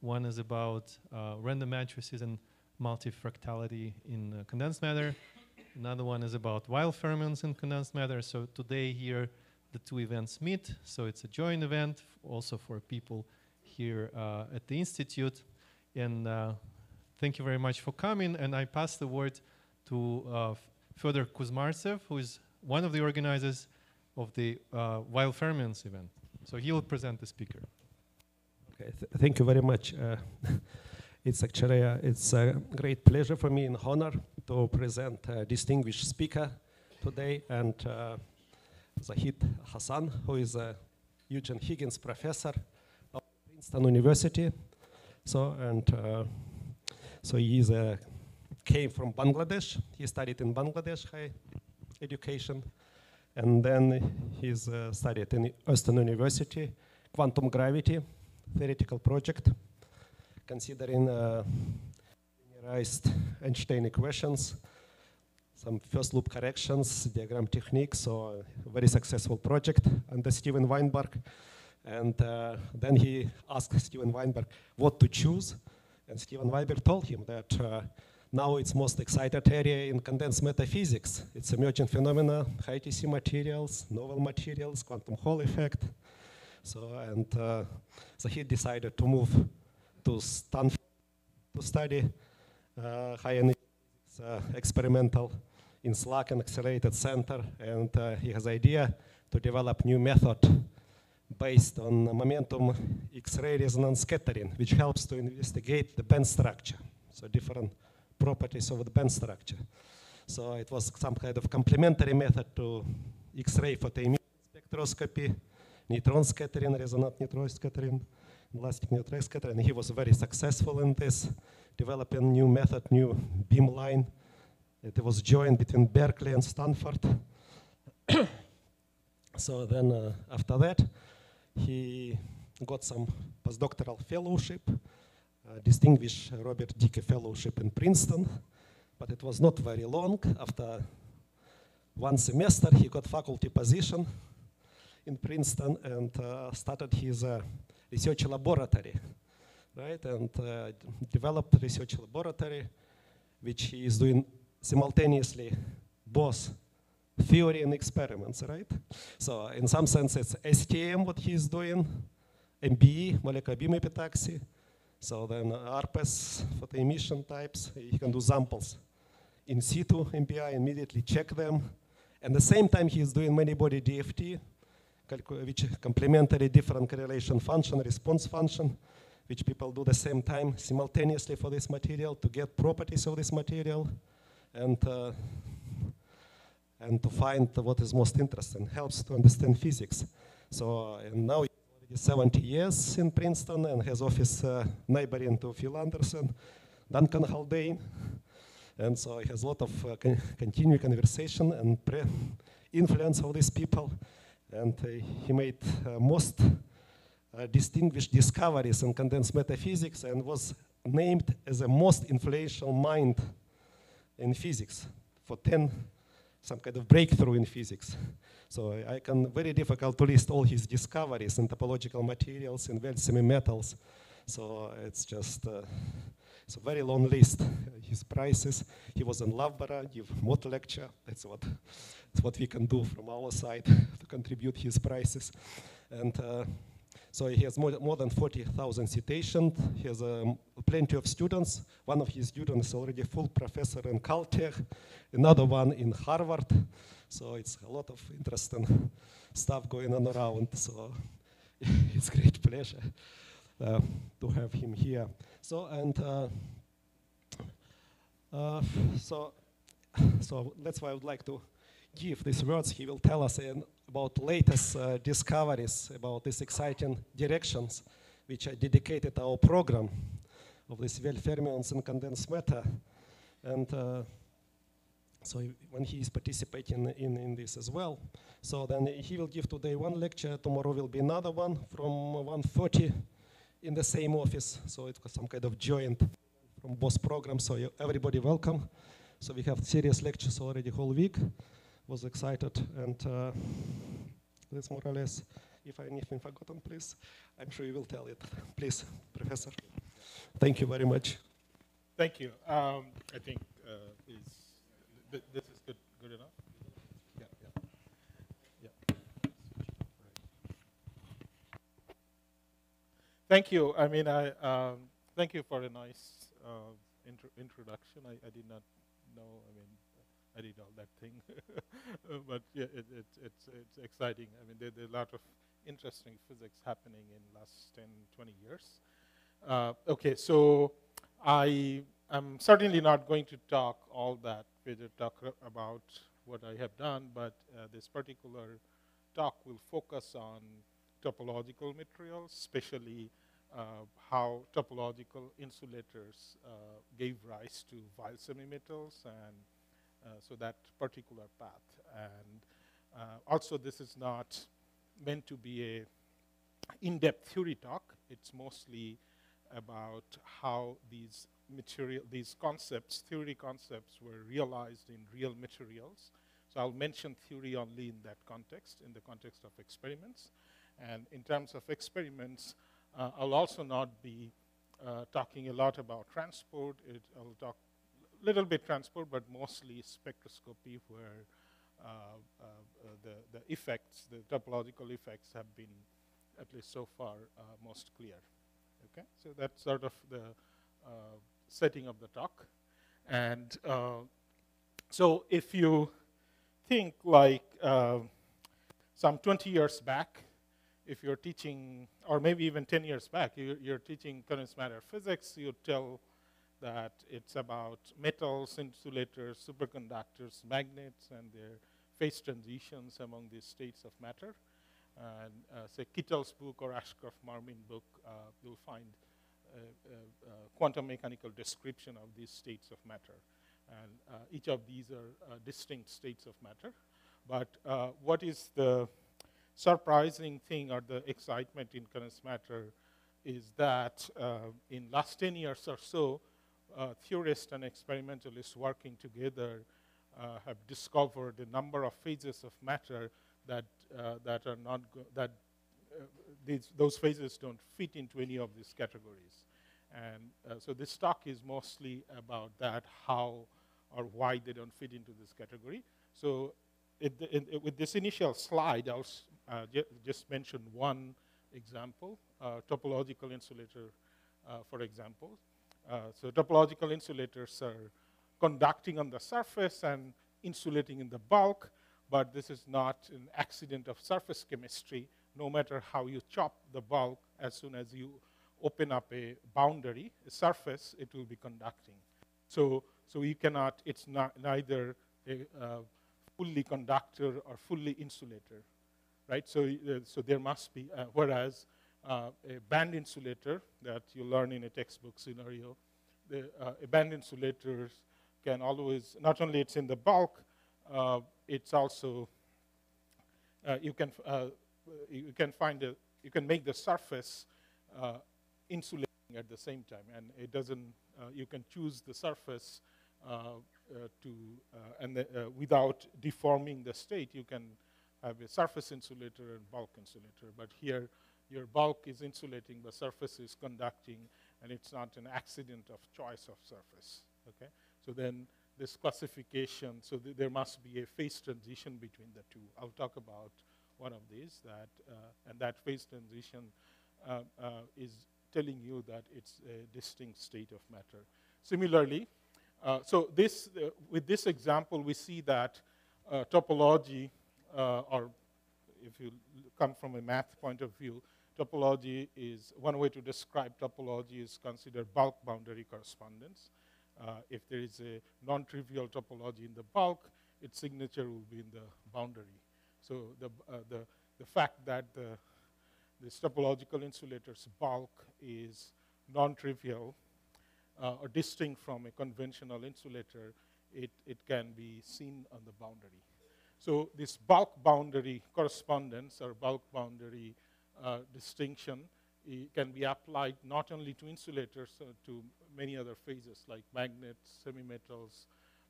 One is about uh, random matrices and multifractality in uh, condensed matter. Another one is about Weyl fermions in condensed matter. So today here, the two events meet. So it's a joint event also for people here uh, at the Institute. And uh, thank you very much for coming. And I pass the word to uh, Fyodor Kusmartsev, who is one of the organizers of the uh, Weyl fermions event. So he will present the speaker. Okay, th thank you very much. Uh, it's actually a, it's a great pleasure for me and honor to present a distinguished speaker today and uh, Zahid Hasan, who is a Eugene Higgins professor of Princeton University. So and uh, so he is a came from Bangladesh. He studied in Bangladesh high education, and then he's uh, studied in Austin University quantum gravity theoretical project, considering uh, linearized Einstein equations, some first loop corrections, diagram techniques, so a very successful project under Steven Weinberg. And uh, then he asked Steven Weinberg what to choose. And Steven Weinberg told him that uh, now it's most excited area in condensed matter physics. It's emerging phenomena, high TC materials, novel materials, quantum Hall effect. So, and uh, so he decided to move to Stanford to study uh, high energy uh, experimental in SLAC and Accelerated Center. And he has idea to develop new method based on momentum X-ray resonance scattering, which helps to investigate the band structure. So different properties of the band structure. So it was some kind of complementary method to X-ray photoemission spectroscopy, neutron scattering, resonant neutron scattering, elastic neutron scattering. He was very successful in this, developing new method, new beamline. It was joined between Berkeley and Stanford. so then uh, after that, he got some postdoctoral fellowship, uh, distinguished Robert Dicke Fellowship in Princeton, but it was not very long. After one semester, he got faculty position in Princeton and uh, started his uh, research laboratory, right? And uh, developed research laboratory, which he is doing simultaneously both theory and experiments, right? So in some sense, it's STM what he's doing, MBE, molecular beam epitaxy. So then ARPES for the emission types, he can do samples in situ MBE, immediately check them. And the same time, he's doing many body DFT, which complementary different correlation function, response function, which people do the same time simultaneously for this material to get properties of this material and, uh, and to find what is most interesting, helps to understand physics. So and now he's 70 years in Princeton and has office uh, neighboring to Phil Anderson, Duncan Haldane. And so he has a lot of uh, con continued conversation and influence of these people and uh, he made uh, most uh, distinguished discoveries in condensed matter physics and was named as the most influential mind in physics for 10 some kind of breakthrough in physics. So I can very difficult to list all his discoveries in topological materials in Weyl semi-metals. So it's just uh, it's a very long list. His prizes. He was in Loughborough, give Mott lecture. That's what that's what we can do from our side to contribute his prices. And uh, so he has more, more than 40,000 citations. He has um, plenty of students. One of his students is already full professor in Caltech, another one in Harvard. So it's a lot of interesting stuff going on around. So it's great pleasure uh, to have him here. So and uh, uh, so so that's why I would like to give these words. He will tell us in, about latest uh, discoveries about these exciting directions, which I dedicated our program of these Weyl fermions and condensed matter. And uh, so when he is participating in, in this as well. So then he will give today one lecture, tomorrow will be another one from 1.30 in the same office. So it was some kind of joint from both programs, so everybody welcome. So we have serious lectures already whole week was excited and uh, that's more or less, if I anything forgotten, please, I'm sure you will tell it. Please, Professor. Thank you very much. Thank you. Um, I think uh, is th- this is good good enough. Yeah, yeah, yeah. Thank you. I mean, I um, thank you for a nice uh, intro- introduction. I, I, did not know. I mean, I did all that thing, but yeah, it, it, it's it's exciting. I mean, there, there are a lot of interesting physics happening in last 10, 20 years. Uh, okay, so I am certainly not going to talk all that, talk about what I have done, but uh, this particular talk will focus on topological materials, especially uh, how topological insulators uh, gave rise to Weyl semimetals, and uh, so that particular path. And uh, also, this is not meant to be a in-depth theory talk. It's mostly about how these material, these concepts, theory concepts, were realized in real materials. So I'll mention theory only in that context, in the context of experiments. And in terms of experiments, uh, I'll also not be uh, talking a lot about transport. It, I'll talk little bit transport, but mostly spectroscopy, where uh, uh, uh, the, the effects, the topological effects, have been, at least so far, most clear. Okay, so that's sort of the setting of the talk. And so if you think like uh, some 20 years back, if you're teaching, or maybe even 10 years back, you're, you're teaching condensed matter physics, you tell that it's about metals, insulators, superconductors, magnets, and their phase transitions among these states of matter. And uh, say Kittel's book or Ashcroft-Mermin book, uh, you'll find quantum mechanical description of these states of matter. And uh, each of these are uh, distinct states of matter. But uh, what is the surprising thing or the excitement in condensed matter is that uh, in last 10 years or so, theorists and experimentalists working together uh, have discovered a number of phases of matter that, uh, that are not, that uh, these, those phases don't fit into any of these categories. And so this talk is mostly about that, how or why they don't fit into this category. So it, it, it, with this initial slide, I'll uh, just mention one example, uh, topological insulator, uh, for example. So topological insulators are conducting on the surface and insulating in the bulk, but this is not an accident of surface chemistry. No matter how you chop the bulk, as soon as you open up a boundary, a surface, it will be conducting. So, so you cannot, it's not neither a uh, fully conductor or fully insulator, right? So, uh, so there must be, uh, whereas uh, a band insulator that you learn in a textbook scenario, the, uh, a band insulator can always, not only it's in the bulk, uh, it's also, uh, you, can, uh, you can find, a, you can make the surface uh, insulating at the same time. And it doesn't, you can choose the surface to, and the, without deforming the state, you can have a surface insulator and bulk insulator. But here, your bulk is insulating, the surface is conducting, and it's not an accident of choice of surface. Okay? So then this classification, so th there must be a phase transition between the two. I'll talk about one of these, that, uh, and that phase transition uh, uh, is telling you that it's a distinct state of matter. Similarly, uh, so this, uh, with this example, we see that uh, topology, or if you come from a math point of view, topology is, one way to describe topology is consider bulk boundary correspondence. Uh, if there is a non-trivial topology in the bulk, its signature will be in the boundary. So the, uh, the, the fact that the, this topological insulator's bulk is non-trivial uh, or distinct from a conventional insulator, it, it can be seen on the boundary. So this bulk boundary correspondence or bulk boundary uh, distinction can be applied not only to insulators, uh, to many other phases like magnets, semimetals,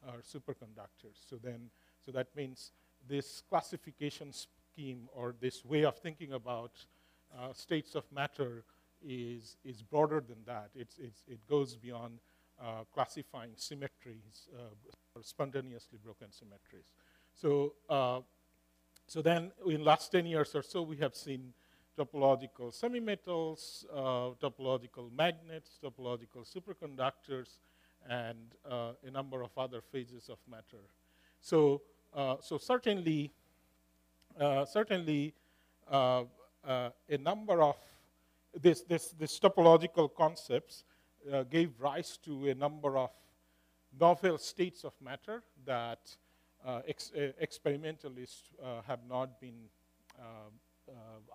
or superconductors. So then, so that means this classification scheme or this way of thinking about uh, states of matter is, is broader than that. It's, it's, it goes beyond uh, classifying symmetries uh, or spontaneously broken symmetries. So, uh, so then in last 10 years or so, we have seen topological semimetals, uh, topological magnets, topological superconductors, and uh, a number of other phases of matter. So, uh, so certainly, certainly a number of this, this, this topological concepts uh, gave rise to a number of novel states of matter that uh, ex uh, experimentalists uh, have not been uh, uh,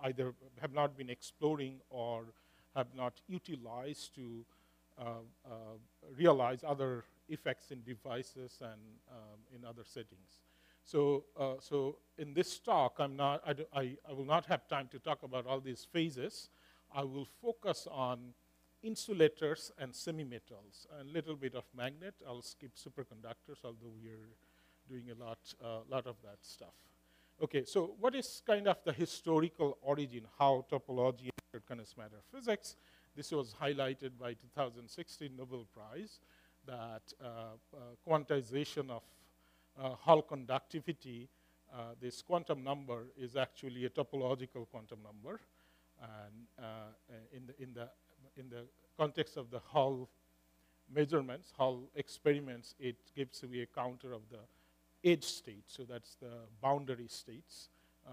either have not been exploring or have not utilized to realize other effects in devices and um, in other settings. So, so in this talk, I'm not, I, I, I will not have time to talk about all these phases. I will focus on insulators and semimetals, and a little bit of magnet. I'll skip superconductors, although we're doing a lot, uh, lot of that stuff. Okay, so what is kind of the historical origin, how topology condensed matter physics? This was highlighted by 2016 Nobel Prize, that uh, uh, quantization of uh, Hall conductivity, uh, this quantum number is actually a topological quantum number. And uh, in, the, in, the, in the context of the Hall measurements, Hall experiments, it gives you a counter of the edge state. So that's the boundary states. Uh,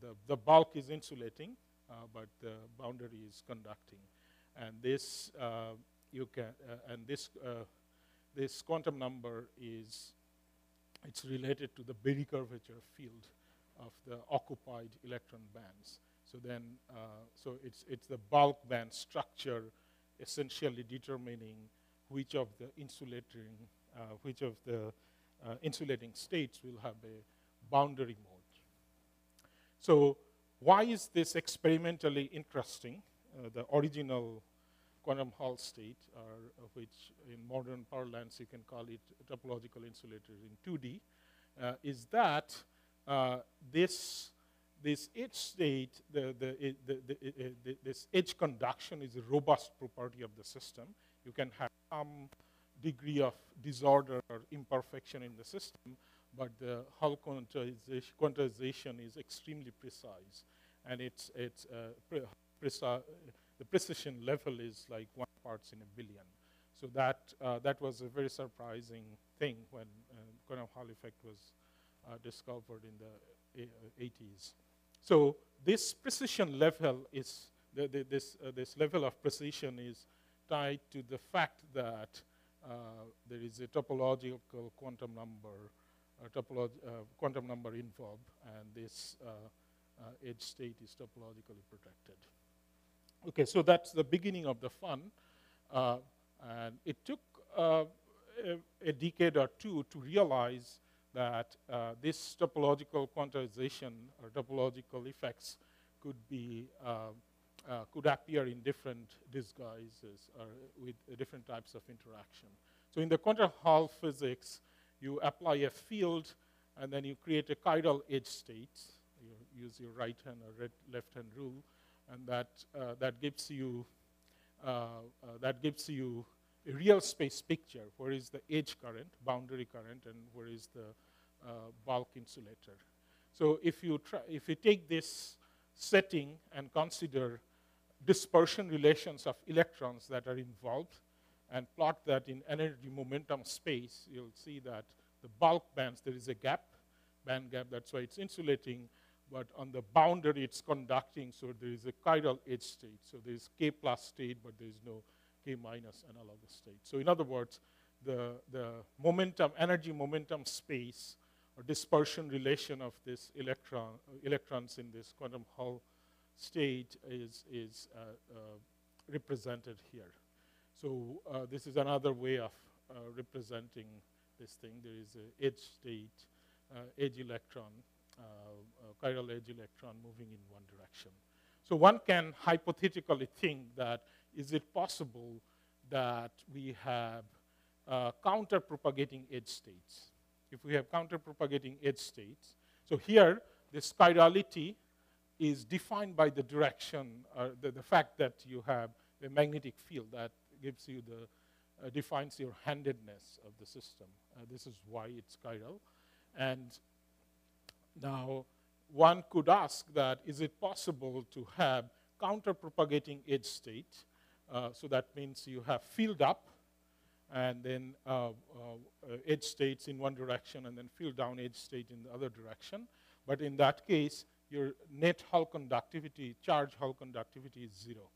the, the bulk is insulating, uh, but the boundary is conducting. And this, uh, you can, uh, and this, uh, this quantum number is, it's related to the Berry curvature field of the occupied electron bands. So then, so it's, it's the bulk band structure essentially determining which of the insulating, which of the uh, insulating states will have a boundary mode. So why is this experimentally interesting? Uh, the original quantum Hall state, or which in modern parlance you can call it topological insulators in 2D, uh, is that uh, this this edge state, the, the, the, the, this edge conduction is a robust property of the system. You can have some degree of disorder or imperfection in the system, but the Hall quantization, quantization is extremely precise. And it's, it's uh, pre preci the precision level is like one parts in a billion. So that, uh, that was a very surprising thing when uh, quantum Hall effect was uh, discovered in the 80s. So this precision level is, the, the, this, uh, this level of precision is tied to the fact that uh, there is a topological quantum number, topolog uh, quantum number involved, and this uh, uh, edge state is topologically protected. Okay, so that's the beginning of the fun. and it took a, a decade or two to realize that uh, this topological quantization or topological effects could be uh, uh, could appear in different disguises or with different types of interaction. So in the quantum Hall physics, you apply a field and then you create a chiral edge state. You use your right hand or left hand rule, and that uh, that gives you uh, uh, that gives you a real space picture. Where is the edge current, boundary current, and where is the uh, bulk insulator. So if you, try, if you take this setting and consider dispersion relations of electrons that are involved and plot that in energy momentum space, you'll see that the bulk bands, there is a gap, band gap, that's why it's insulating, but on the boundary it's conducting, so there is a chiral edge state. So there is K plus state, but there is no K minus analogous state. So in other words, the, the momentum, energy momentum space or dispersion relation of this electron, electrons in this quantum Hall state is, is uh, uh, represented here. So uh, this is another way of uh, representing this thing. There is an edge state, uh, edge electron, uh, chiral edge electron moving in one direction. So one can hypothetically think that is it possible that we have counter-propagating edge states if we have counter-propagating edge states. So here, this chirality is defined by the direction, uh, the, the fact that you have a magnetic field that gives you the, uh, defines your handedness of the system. Uh, this is why it's chiral. And now one could ask that, is it possible to have counter-propagating edge state? Uh, so that means you have field up and then uh, uh, edge states in one direction and then field down edge state in the other direction. But in that case, your net Hall conductivity, charge Hall conductivity is zero,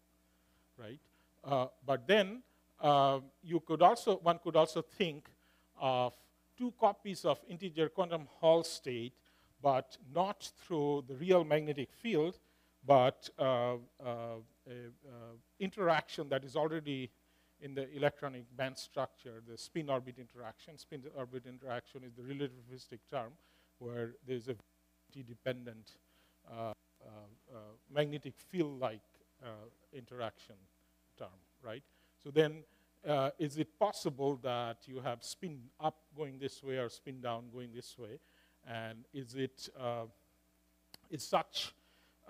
right? Uh, but then uh, you could also, one could also think of two copies of integer quantum Hall state, but not through the real magnetic field, but uh, uh, uh, interaction that is already in the electronic band structure, the spin orbit interaction. Spin orbit interaction is the relativistic term where there's a dependent magnetic field-like interaction term, right? So then uh, is it possible that you have spin up going this way or spin down going this way? And is it uh, is such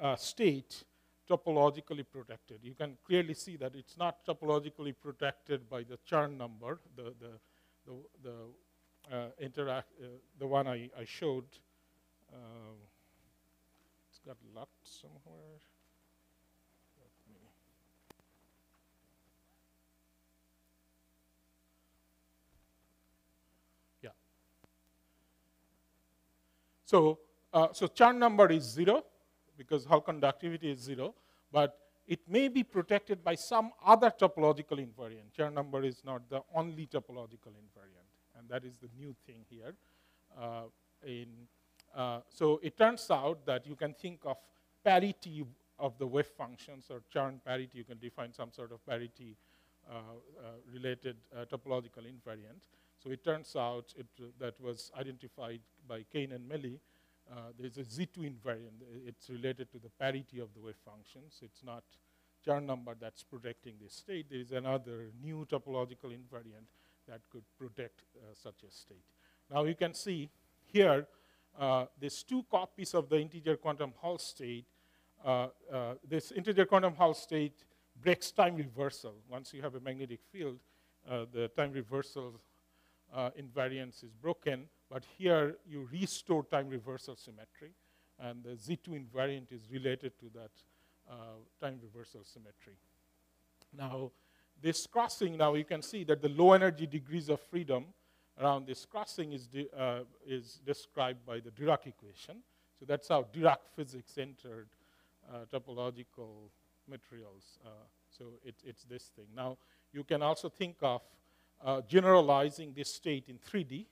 a state topologically protected. You can clearly see that it's not topologically protected by the Chern number, the, the, the, the, uh, interact, uh, the one I, I showed. Uh, it's got locked somewhere. Yeah. So, uh, so Chern number is zero because Hall conductivity is zero, but it may be protected by some other topological invariant. Chern number is not the only topological invariant, and that is the new thing here. Uh, in, uh, so it turns out that you can think of parity of the wave functions or Chern parity. You can define some sort of parity uh, uh related uh, topological invariant. So it turns out it, that was identified by Kane and Mele uh, there's a Z2 invariant. It's related to the parity of the wave functions. It's not Chern number that's protecting this state. There is another new topological invariant that could protect such a state. Now you can see here, uh, there's two copies of the integer quantum Hall state. Uh, uh, this integer quantum Hall state breaks time reversal. Once you have a magnetic field, uh, the time reversal invariance is broken. But here you restore time reversal symmetry, and the Z2 invariant is related to that uh, time reversal symmetry. Now, this crossing, now you can see that the low energy degrees of freedom around this crossing is, de uh, is described by the Dirac equation. So that's how Dirac physics entered uh, topological materials. Uh, so it, it's this thing. Now, you can also think of uh, generalizing this state in 3D.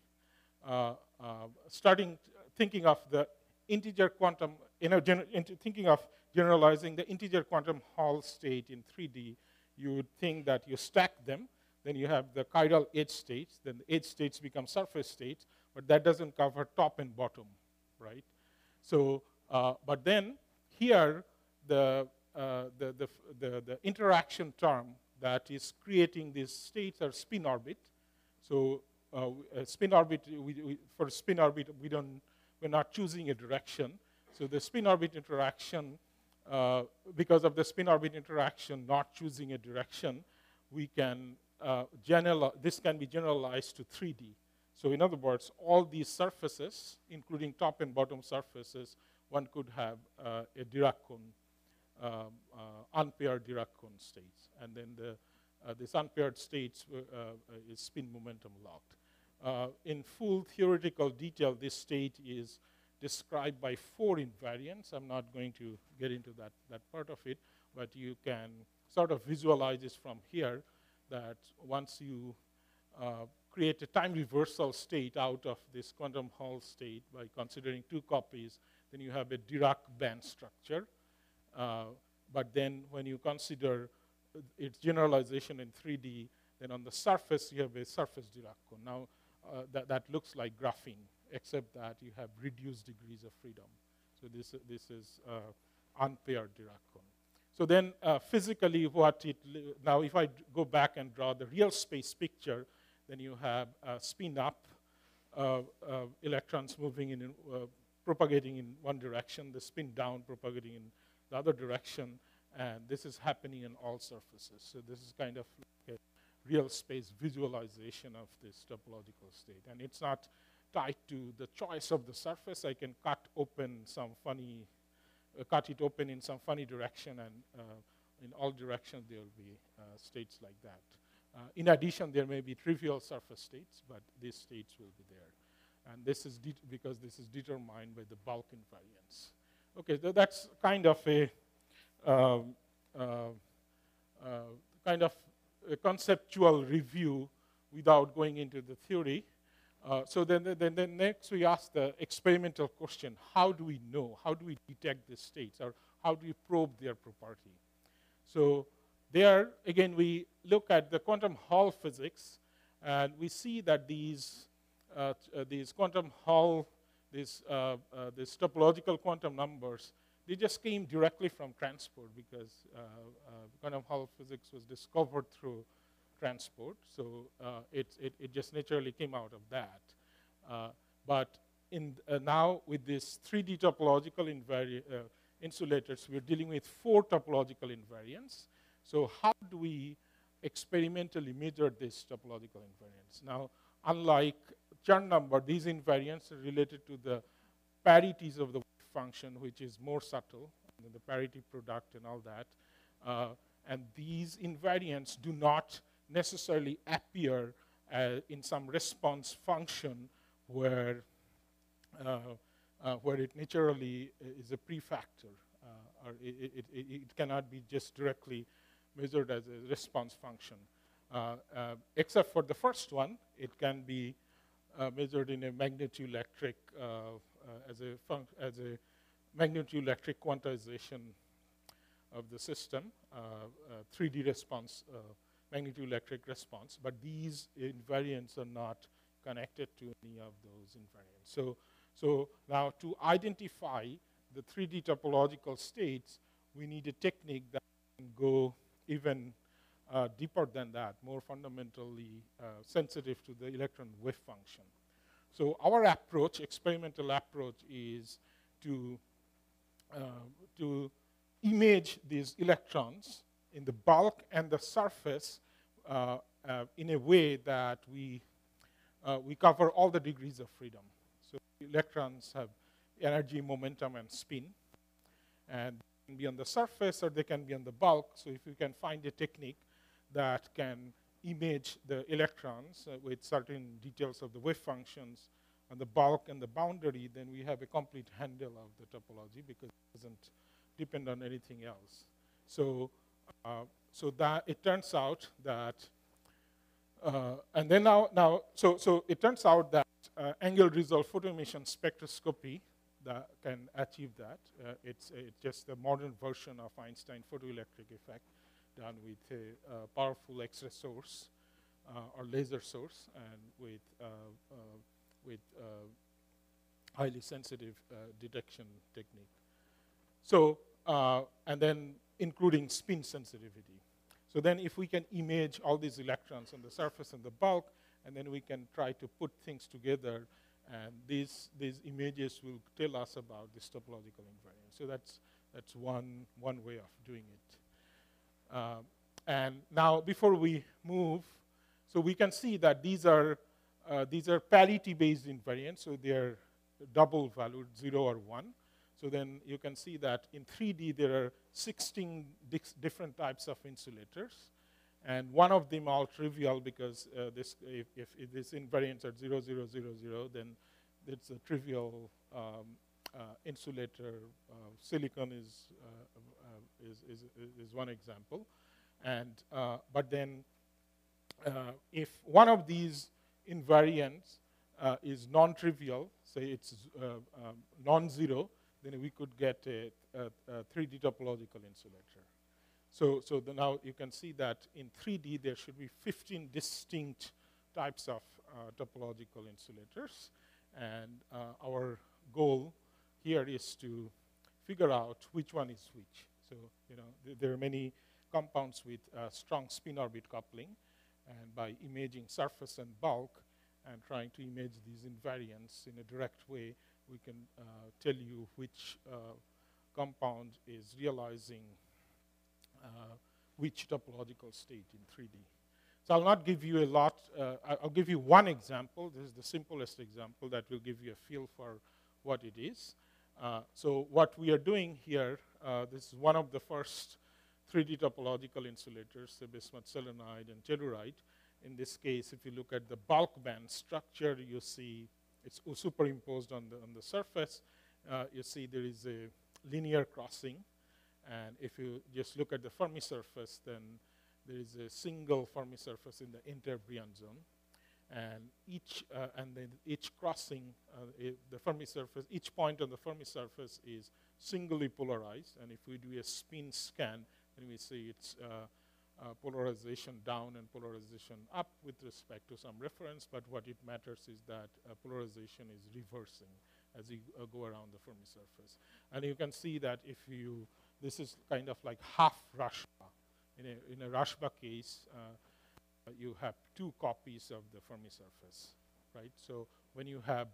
Uh, uh, starting thinking of the integer quantum, thinking of generalizing the integer quantum Hall state in 3D, you would think that you stack them, then you have the chiral edge states, then the edge states become surface states, but that doesn't cover top and bottom, right? So, uh, but then here, the, uh, the, the, the, the, interaction term that is creating these states are spin orbit. So uh, spin orbit, we, we, for spin orbit, we don't, we're not choosing a direction. So the spin orbit interaction, uh, because of the spin orbit interaction not choosing a direction, we can uh, general, this can be generalized to 3D. So in other words, all these surfaces, including top and bottom surfaces, one could have uh, a Dirac cone, um, uh, unpaired Dirac cone states. And then the, uh, this unpaired states uh, is spin momentum locked. Uh, in full theoretical detail, this state is described by four invariants. I'm not going to get into that, that part of it, but you can sort of visualize this from here that once you uh, create a time reversal state out of this quantum Hall state by considering two copies, then you have a Dirac band structure. Uh, but then when you consider its generalization in 3D, then on the surface you have a surface Dirac cone. Now, uh, that, that looks like graphene, except that you have reduced degrees of freedom. So this, this is uh, unpaired Dirac cone. So then uh, physically what it, now if I go back and draw the real space picture, then you have spin up uh, electrons moving in uh, propagating in one direction, the spin down propagating in the other direction, and this is happening in all surfaces. So this is kind of like a real space visualization of this topological state. And it's not tied to the choice of the surface. I can cut open some funny, cut it open in some funny direction, and uh, in all directions there will be uh, states like that. Uh, in addition, there may be trivial surface states, but these states will be there. And this is because this is determined by the bulk invariance. Okay, so that's kind of a um, uh, uh, kind of a conceptual review without going into the theory. Uh, so then, then, then next we ask the experimental question, how do we know, how do we detect these states, or how do we probe their property? So there, again, we look at the quantum Hall physics, and we see that these, uh, uh, these quantum Hall, these, uh, these topological quantum numbers, they just came directly from transport because quantum Hall physics was discovered through transport. So uh, it, it, it, just naturally came out of that. Uh, but in, uh, now with this 3D topological insulators, we're dealing with four topological invariants. So how do we experimentally measure this topological invariance? Now, unlike Chern number, these invariants are related to the parities of the function, which is more subtle, the parity product and all that. Uh, and these invariants do not necessarily appear uh, in some response function where, uh, uh where it naturally is a prefactor, uh, or it, it, it, cannot be just directly measured as a response function. Uh, except for the first one, it can be measured in a magnitude magnetoelectric as a as a magnetoelectric quantization of the system, 3D response, magnetoelectric response. But these invariants are not connected to any of those invariants. So, so now to identify the 3D topological states, we need a technique that can go even uh, deeper than that, more fundamentally uh, sensitive to the electron wave function. So our approach, experimental approach, is to, uh, to image these electrons in the bulk and the surface uh, uh, in a way that we, uh, we cover all the degrees of freedom. So electrons have energy, momentum, and spin. And they can be on the surface or they can be on the bulk. So if you can find a technique that can image the electrons uh, with certain details of the wave functions on the bulk and the boundary, then we have a complete handle of the topology because it doesn't depend on anything else. So, uh, so that it turns out that, uh, and then now, now so, so it turns out that uh, angle resolved photoemission spectroscopy that can achieve that. Uh, it's, it's just a modern version of Einstein photoelectric effect done with a, a powerful X-ray source uh, or laser source and with, uh, uh with uh, highly sensitive uh, detection technique. So, and then including spin sensitivity. So then if we can image all these electrons on the surface and the bulk, and then we can try to put things together and these, these images will tell us about this topological invariance. So that's, that's one, one way of doing it. Uh, and now before we move, so we can see that these are, uh, these are parity-based invariants, so they're double valued, 0 or 1. So then you can see that in 3D there are 16 different types of insulators. And one of them all trivial because uh, this, if, if, this invariants are 0, 0, 0, 0, then it's a trivial um, uh, insulator. Uh, silicon is, uh, uh, is, is, is, one example. And, uh, but then if one of these invariants is non-trivial, say it's non-zero, then we could get a, a, a 3D topological insulator. So, so now you can see that in 3D there should be 15 distinct types of uh, topological insulators. And uh, our goal here is to figure out which one is which. So, you know, th there are many compounds with uh, strong spin orbit coupling. And by imaging surface and bulk and trying to image these invariants in a direct way, we can uh, tell you which uh, compound is realizing uh, which topological state in 3D. So I'll not give you a lot. Uh, I'll give you one example. This is the simplest example that will give you a feel for what it is. So what we are doing here, this is one of the first 3D topological insulators, the bismuth selenide and telluride. In this case, if you look at the bulk band structure, you see it's superimposed on the, on the surface. Uh, you see there is a linear crossing. And if you just look at the Fermi surface, then there is a single Fermi surface in the inter-Brillouin zone. And each, uh, and then each crossing, uh, the Fermi surface, each point on the Fermi surface is singly polarized. And if we do a spin scan, then we see it's uh, polarization down and polarization up with respect to some reference, but what it matters is that uh, polarization is reversing as you uh, go around the Fermi surface. And you can see that if you, this is kind of like half Rashba. In a, in a Rashba case, uh, you have two copies of the Fermi surface, right? So when you have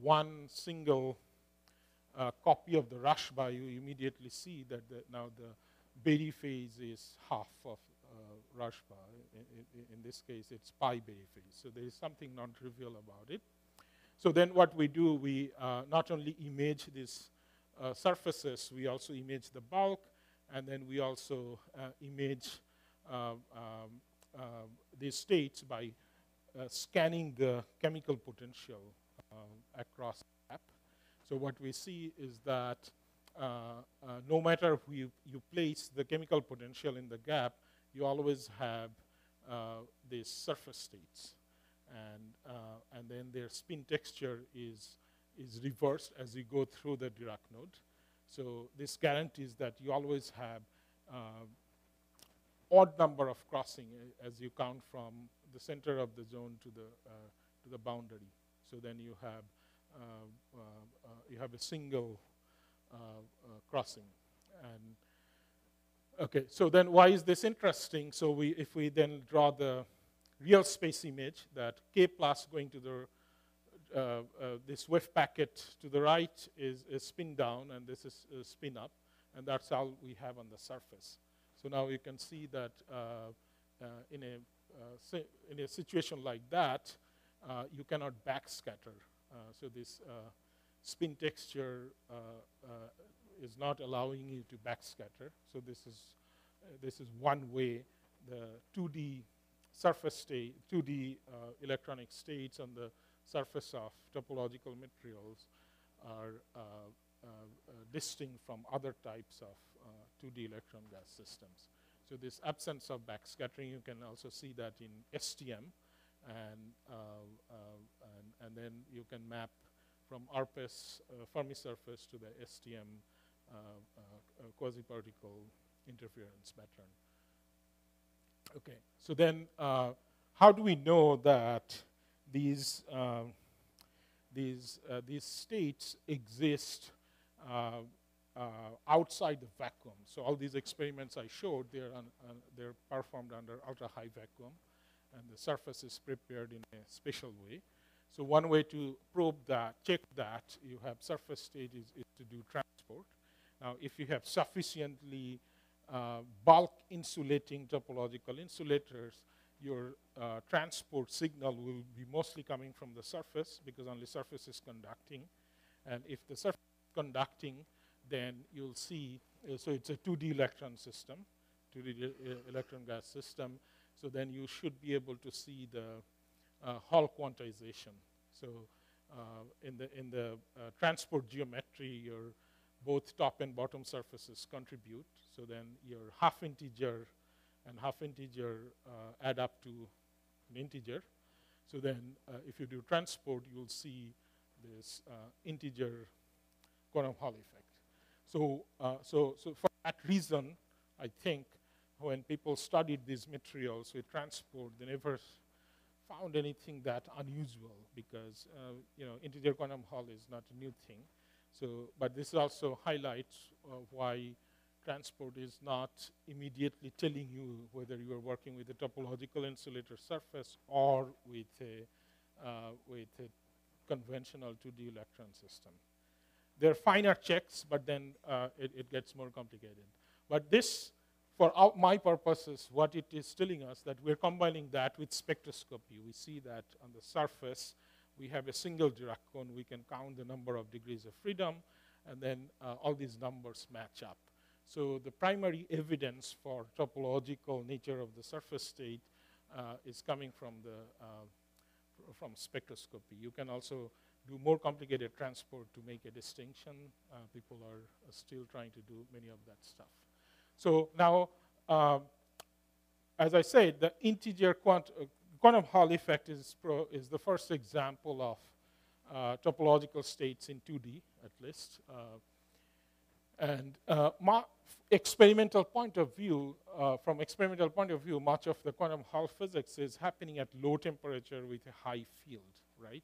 one single uh, copy of the Rashba, you immediately see that the, now the Berry phase is half of Rashba. In, in, in, this case, it's pi Berry phase. So there is something non-trivial about it. So then what we do, we uh, not only image these uh, surfaces, we also image the bulk, and then we also uh, image uh, um, uh, these states by scanning the chemical potential across the map. So what we see is that no matter who you, you place the chemical potential in the gap, you always have uh, these surface states. And, uh, and then their spin texture is, is reversed as you go through the Dirac node. So this guarantees that you always have uh, odd number of crossing uh, as you count from the center of the zone to the, uh, to the boundary. So then you have, you have a single crossing. And Okay, so then why is this interesting? So we, if we then draw the real space image, that k plus going to the, uh, uh, this wave packet to the right is, is spin down, and this is uh, spin up, and that's all we have on the surface. So now you can see that uh, uh, in, a, in a situation like that, you cannot backscatter. so this spin texture is not allowing you to backscatter. So this is, uh, this is one way the 2D surface state, 2D uh, electronic states on the surface of topological materials are uh, uh, uh distinct from other types of 2D electron gas systems. So this absence of backscattering, you can also see that in STM, and, and, and then you can map from ARPES Fermi surface to the STM uh, uh, Uh, uh, quasi-particle interference pattern. Okay, so then uh, how do we know that these, um, these, uh, these states exist outside the vacuum? So all these experiments I showed, they're, they're performed under ultra-high vacuum, and the surface is prepared in a special way. So one way to probe that, check that you have surface state is, is to do transport. Now, if you have sufficiently uh, bulk insulating topological insulators, your uh, transport signal will be mostly coming from the surface because only surface is conducting. And if the surface is conducting, then you'll see, uh, so it's a 2D electron system, 2D uh, electron gas system. So then you should be able to see the uh, Hall quantization. So uh, in the, in the transport geometry, your both top and bottom surfaces contribute. So then your half integer and half integer uh, add up to an integer. So then uh, if you do transport, you'll see this uh, integer quantum Hall effect. So, uh, so, so for that reason, I think when people studied these materials with transport, they never found anything that unusual because uh, you know integer quantum Hall is not a new thing. So, but this also highlights uh, why transport is not immediately telling you whether you are working with a topological insulator surface or with a, uh, with a conventional 2D electron system. there are finer checks, but then uh, it, it, gets more complicated. But this, for our, my purposes, what it is telling us that we're combining that with spectroscopy. We see that on the surface, we have a single Dirac cone. We can count the number of degrees of freedom, and then uh, all these numbers match up. So the primary evidence for topological nature of the surface state uh, is coming from the uh, from spectroscopy. You can also do more complicated transport to make a distinction. Uh, people are still trying to do many of that stuff. So now, um, as I said, the integer quant uh, quantum Hall effect is, is the first example of uh, topological states in 2D, at least. Uh, and uh, experimental point of view, uh, from experimental point of view, much of the quantum Hall physics is happening at low temperature with a high field, right?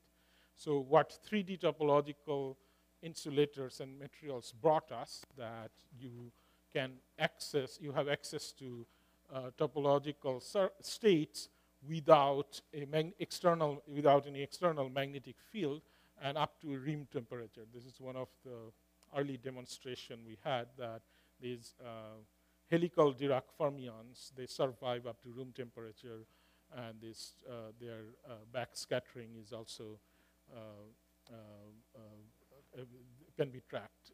So what 3D topological insulators and materials brought us that you can access, you have access to uh, topological states without a external, without any external magnetic field and up to room temperature. This is one of the early demonstration we had that these uh, helical Dirac fermions, they survive up to room temperature and this, uh, their uh, backscattering is also uh, uh, uh, can be tracked.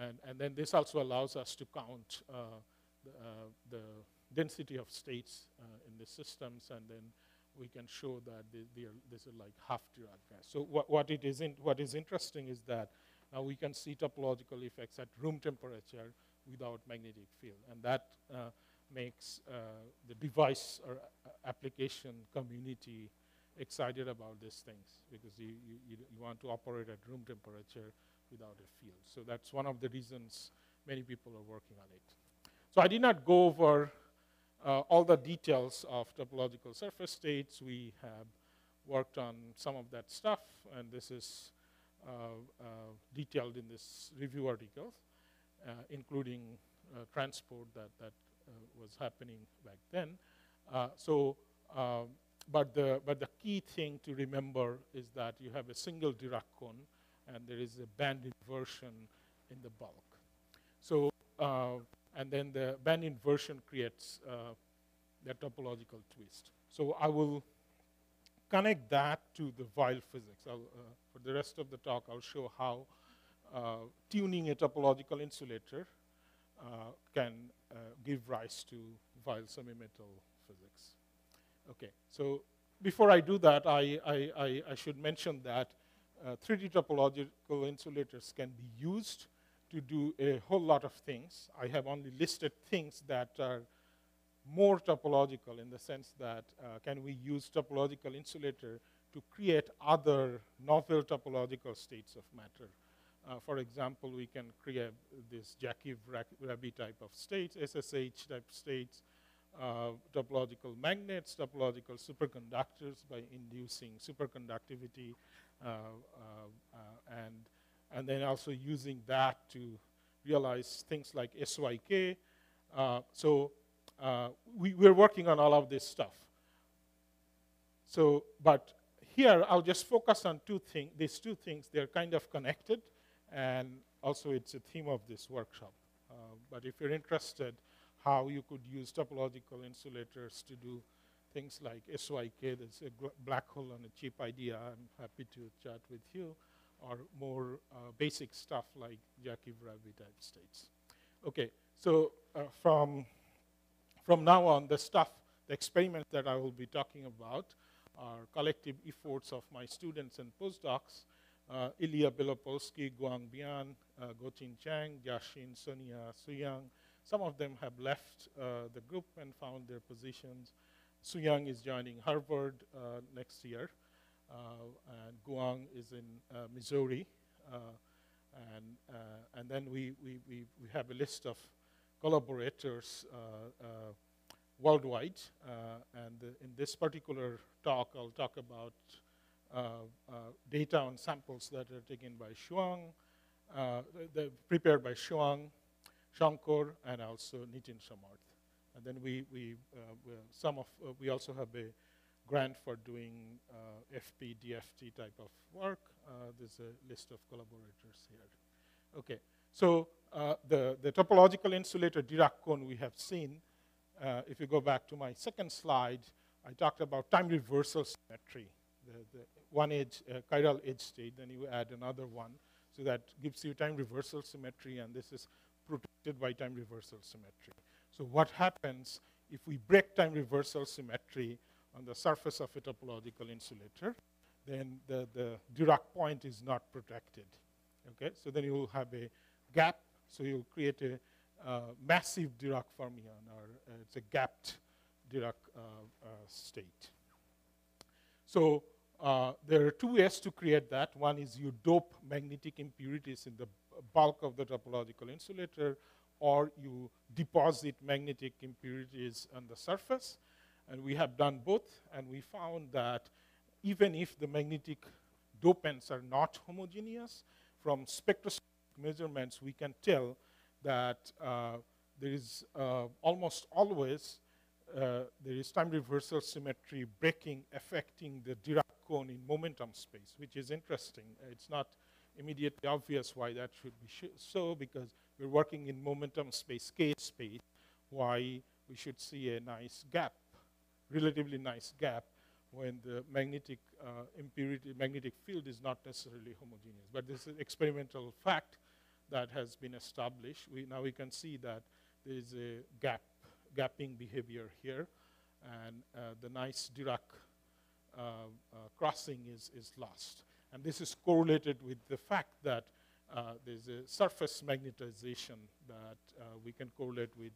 And, and then this also allows us to count the, the, density of states in the systems, and then we can show that they, they are, this is like half gas. So what, what, it is in, what is interesting is that now we can see topological effects at room temperature without magnetic field. And that uh, makes uh, the device or application community excited about these things because you, you, you, want to operate at room temperature without a field. So that's one of the reasons many people are working on it. So I did not go over uh, all the details of topological surface states. We have worked on some of that stuff, and this is uh, uh, detailed in this review article, uh, including uh, transport that, that uh, was happening back then. so um, but the, but the key thing to remember is that you have a single Dirac cone and there is a band inversion in the bulk. So, and then the band inversion creates uh, the topological twist. So I will connect that to the Weyl physics. Uh, for the rest of the talk, I'll show how uh, tuning a topological insulator uh, can uh, give rise to Weyl semi-metal physics. Okay, so before I do that, I, I, I should mention that uh, 3D topological insulators can be used to do a whole lot of things. I have only listed things that are more topological in the sense that uh, can we use topological insulator to create other novel topological states of matter. Uh, for example, we can create this Jackiw-Rebbi type of states, SSH type states, uh, topological magnets, topological superconductors by inducing superconductivity, uh, uh, and, and then also using that to realize things like SYK. so we, we're working on all of this stuff. So, but here I'll just focus on two things, these two things, they're kind of connected, and also it's a theme of this workshop. Uh, but if you're interested, how you could use topological insulators to do things like SYK, that's a black hole on a cheap idea. I'm happy to chat with you, or more uh, basic stuff like Jackiw-Rebbi type states. Okay, so uh, from, from now on, the stuff, the experiments that I will be talking about are collective efforts of my students and postdocs, uh, Ilya Belopolski, Guang Bian, uh, Guoqing Chang, Yashin, Sonia Suyang, some of them have left uh, the group and found their positions. Suyang is joining Harvard uh, next year, and Guang is in uh, Missouri. Uh, and, and then we, we, we, we, have a list of collaborators worldwide. and in this particular talk, I'll talk about data on samples that are taken by Shuang, the, prepared by Shuang, Shankar and also Nitin Samarth. And then we, we, uh, some of, uh, we also have a grant for doing uh, FP, DFT type of work. Uh, there's a list of collaborators here. Okay, so uh, the, the topological insulator Dirac cone we have seen. Uh, if you go back to my second slide, I talked about time reversal symmetry. The, the one edge, chiral edge state, then you add another one. So that gives you time reversal symmetry, and this is protected by time reversal symmetry. So what happens if we break time reversal symmetry on the surface of a topological insulator, then the, the Dirac point is not protected. Okay, so then you will have a gap, so you'll create a uh, massive Dirac fermion, or uh, it's a gapped Dirac uh, uh state. So uh, there are two ways to create that. One is you dope magnetic impurities in the bulk of the topological insulator, or you deposit magnetic impurities on the surface. And we have done both, and we found that even if the magnetic dopants are not homogeneous, from spectroscopic measurements, we can tell that uh, there is uh, almost always uh, there is time reversal symmetry breaking affecting the Dirac cone in momentum space, which is interesting. It's not immediately obvious why that should be so because we're working in momentum space, k space, why we should see a nice gap, relatively nice gap when the magnetic uh, magnetic field is not necessarily homogeneous. But this is experimental fact that has been established. We, now we can see that there is a gap, gapping behavior here, and uh, the nice Dirac uh, uh, crossing is, is lost. And this is correlated with the fact that uh, there's a surface magnetization that uh, we can correlate with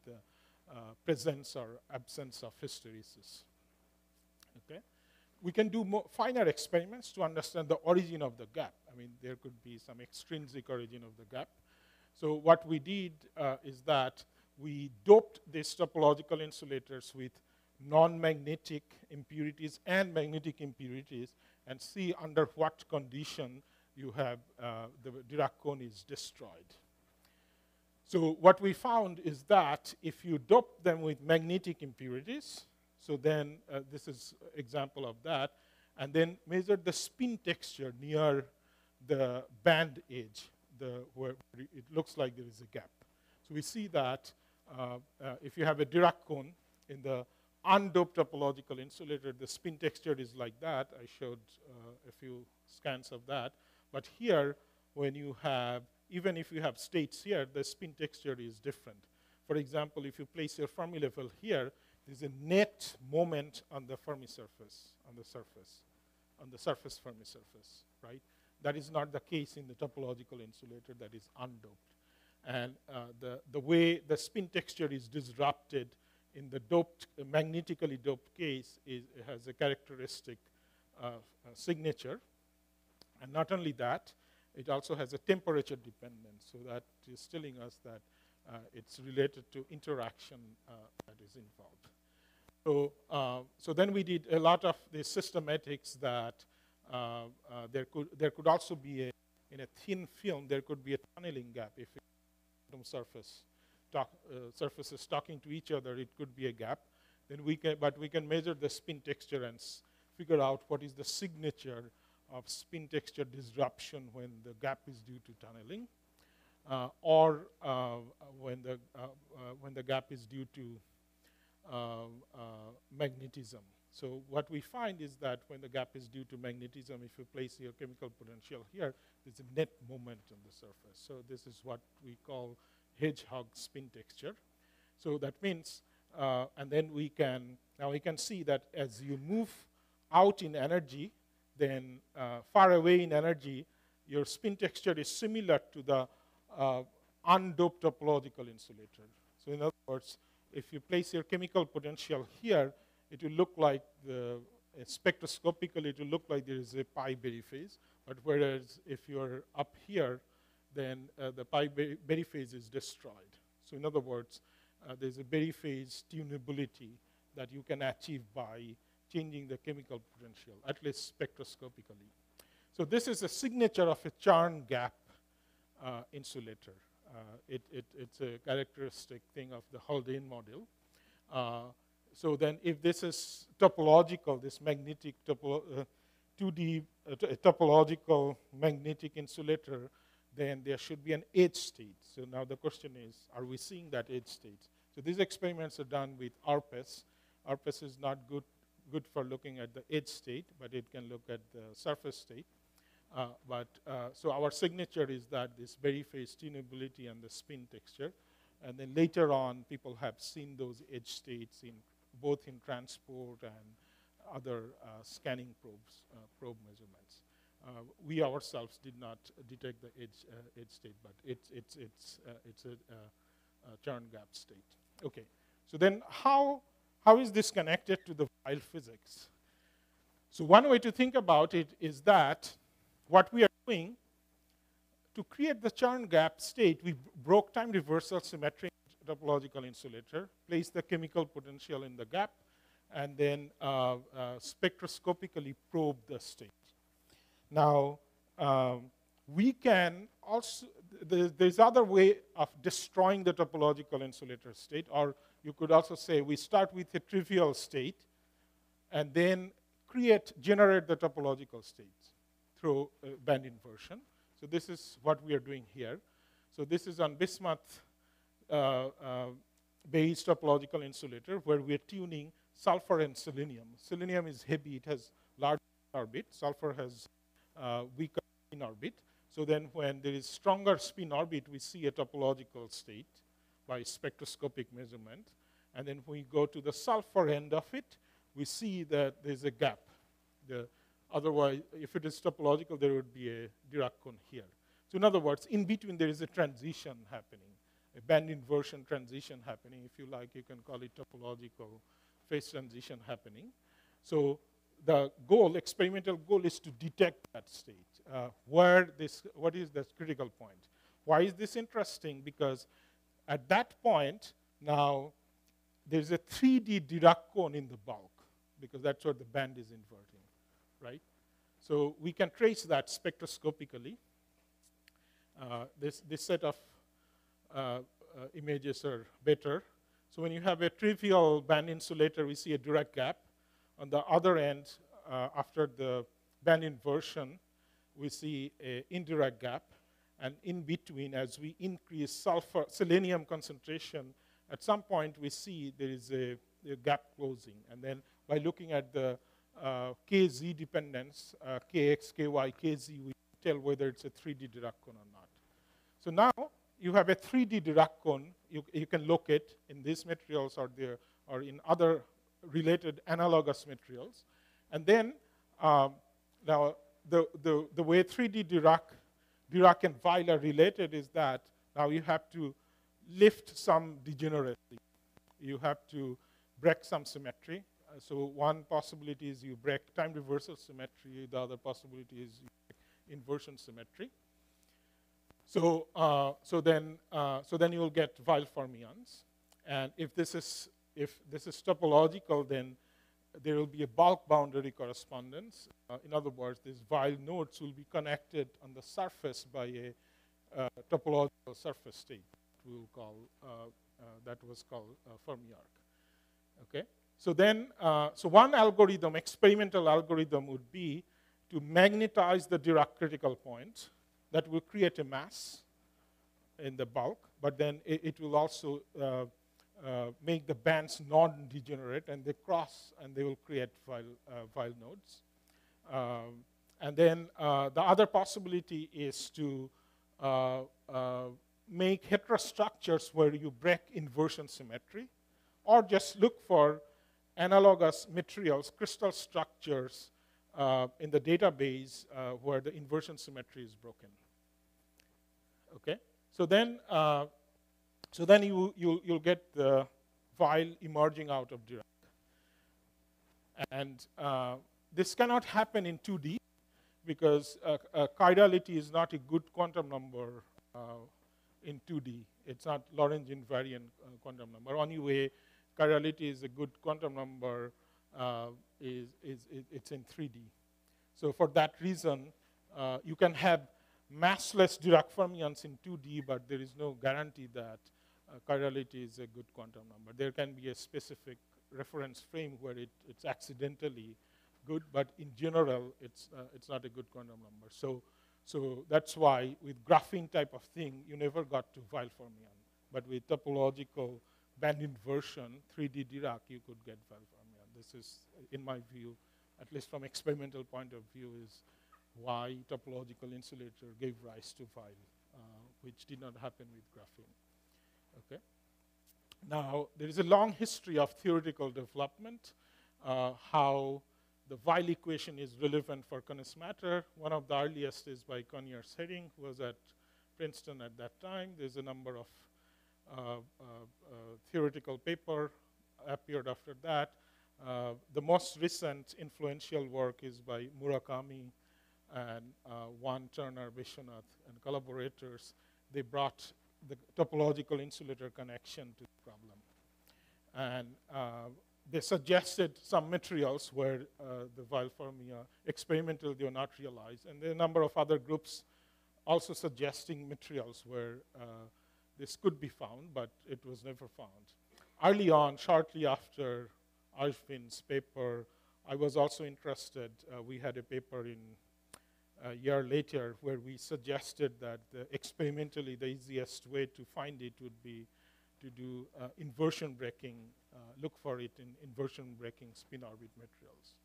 presence or absence of hysteresis. Okay? We can do more finer experiments to understand the origin of the gap. I mean, there could be some extrinsic origin of the gap. So what we did uh, is that we doped these topological insulators with non-magnetic impurities and magnetic impurities and see under what condition you have uh, the Dirac cone is destroyed. So what we found is that if you dope them with magnetic impurities, so then uh, this is example of that, and then measure the spin texture near the band edge, the, where it looks like there is a gap. So we see that uh, uh, if you have a Dirac cone in the undoped topological insulator, the spin texture is like that. I showed uh, a few scans of that. But here, when you have, even if you have states here, the spin texture is different. For example, if you place your Fermi level here, there's a net moment on the Fermi surface, on the surface, on the surface Fermi surface, right? That is not the case in the topological insulator that is undoped. And uh, the, the way the spin texture is disrupted in the doped, uh, magnetically doped case is, has a characteristic uh, signature. And not only that, it also has a temperature dependence, so that is telling us that uh, it's related to interaction uh, that is involved. So, uh, so then we did a lot of the systematics that uh, there, could, there could also be a, in a thin film, there could be a tunneling gap if surface talk, uh, surfaces talking to each other, it could be a gap. Then we can, but we can measure the spin texture and figure out what is the signature of spin texture disruption when the gap is due to tunneling, uh, or uh, when the uh, uh, when the gap is due to uh, magnetism. So what we find is that when the gap is due to magnetism, if you place your chemical potential here, there's a net moment on the surface. So this is what we call hedgehog spin texture. So that means, uh, and then we can, now we can see that as you move out in energy, then uh, far away in energy, your spin texture is similar to the uh, undoped topological insulator. So in other words, if you place your chemical potential here, it will look like the spectroscopically it will look like there is a pi Berry phase. But whereas if you're up here, then uh, the pi Berry phase is destroyed. So in other words, uh, there's a Berry phase tunability that you can achieve by changing the chemical potential, at least spectroscopically. So this is a signature of a Chern gap uh, insulator. Uh, it, it, it's a characteristic thing of the Haldane model. Uh, so then if this is topological, this magnetic topo, uh, 2D uh, topological magnetic insulator, then there should be an edge state. So now the question is, are we seeing that edge state? So these experiments are done with ARPES. ARPES is not good, good for looking at the edge state, but it can look at the surface state. Uh, but uh, so our signature is that this Berry phase tunability and the spin texture. And then later on, people have seen those edge states in both in transport and other uh, scanning probes, uh, probe measurements. Uh, we ourselves did not detect the edge, uh, edge state, but it's, it's, it's, it's a, a Chern gap state. Okay, so then how, how is this connected to the Weyl physics? So one way to think about it is that what we are doing to create the Chern gap state, we broke time reversal symmetric topological insulator, placed the chemical potential in the gap, and then uh, uh, spectroscopically probe the state. Now, um, we can also, there's other way of destroying the topological insulator state, or you could also say we start with a trivial state and then create, generate the topological states through uh, band inversion. So this is what we are doing here. So this is on bismuth uh, uh, based topological insulator where we are tuning sulfur and selenium. Selenium is heavy, it has large orbit. Sulfur has uh, weaker spin orbit. So then when there is stronger spin orbit, we see a topological state by spectroscopic measurement. And then when we go to the sulfur end of it, we see that there's a gap. The, otherwise, if it is topological, there would be a Dirac cone here. So in other words, in between there is a transition happening, a band inversion transition happening. If you like, you can call it topological phase transition happening. So the goal, experimental goal, is to detect that state. Uh, where this, what is the critical point? Why is this interesting? Because at that point, now there's a 3D direct cone in the bulk, because that's where the band is inverting, right? So we can trace that spectroscopically. Uh, this, this set of uh, uh images are better. So when you have a trivial band insulator, we see a Dirac gap. On the other end, uh, after the band inversion, we see an indirect gap. And in between, as we increase sulfur, selenium concentration, at some point we see there is a, a gap closing. And then by looking at the uh, kz dependence, uh, kx, ky, kz, we tell whether it's a 3D Dirac cone or not. So now you have a 3D Dirac cone. You, you can locate in these materials or, there, or in other related analogous materials. And then, um, now, the, the, the way 3D Dirac, Dirac and Weyl are related is that now you have to lift some degeneracy. You have to break some symmetry. Uh, so one possibility is you break time reversal symmetry. The other possibility is inversion symmetry. So, uh, so, then, uh, so then you'll get Weyl fermions. And if this is, if this is topological, then there will be a bulk boundary correspondence. Uh, in other words, these Weyl nodes will be connected on the surface by a uh, topological surface state. We will call uh, uh, that was called Fermi arc. Okay. So then, so one algorithm, experimental algorithm, would be to magnetize the Dirac critical point that will create a mass in the bulk, but then it, it will also uh, make the bands non-degenerate, and they cross and they will create Weyl, uh, nodes. Um, and then uh, the other possibility is to make heterostructures where you break inversion symmetry, or just look for analogous materials, crystal structures uh, in the database uh, where the inversion symmetry is broken. Okay, so then, uh, so then you you you'll get the Weyl emerging out of Dirac, and uh, this cannot happen in 2D because uh, uh, chirality is not a good quantum number in 2D. It's not Lorentz invariant quantum number. Anyway, chirality is a good quantum number uh, is, is, is, it's in 3D. So for that reason, uh, you can have massless Dirac fermions in 2D, but there is no guarantee that uh, chirality is a good quantum number. There can be a specific reference frame where it, it's accidentally good, but in general, it's, uh, it's not a good quantum number. So, so that's why with graphene type of thing, you never got to Weyl fermion. But with topological band inversion, 3D Dirac, you could get Weyl fermion. This is, in my view, at least from experimental point of view, is why topological insulator gave rise to Weyl, uh, which did not happen with graphene. Okay. Now, there is a long history of theoretical development, uh, how the Weyl equation is relevant for condensed matter. One of the earliest is by Conyers Herring, who was at Princeton at that time. There's a number of uh, uh, uh theoretical paper appeared after that. Uh, the most recent influential work is by Murakami and uh, Wan Turner Vishwanath and collaborators. They brought the topological insulator connection to the problem. And uh, they suggested some materials where uh, the Weyl fermion experimentally they were not realized. And there are a number of other groups also suggesting materials where uh, this could be found, but it was never found. Early on, shortly after Ashvin's paper, I was also interested. Uh, we had a paper in a year later where we suggested that the experimentally the easiest way to find it would be to do uh, inversion breaking, uh, look for it in inversion breaking spin orbit materials.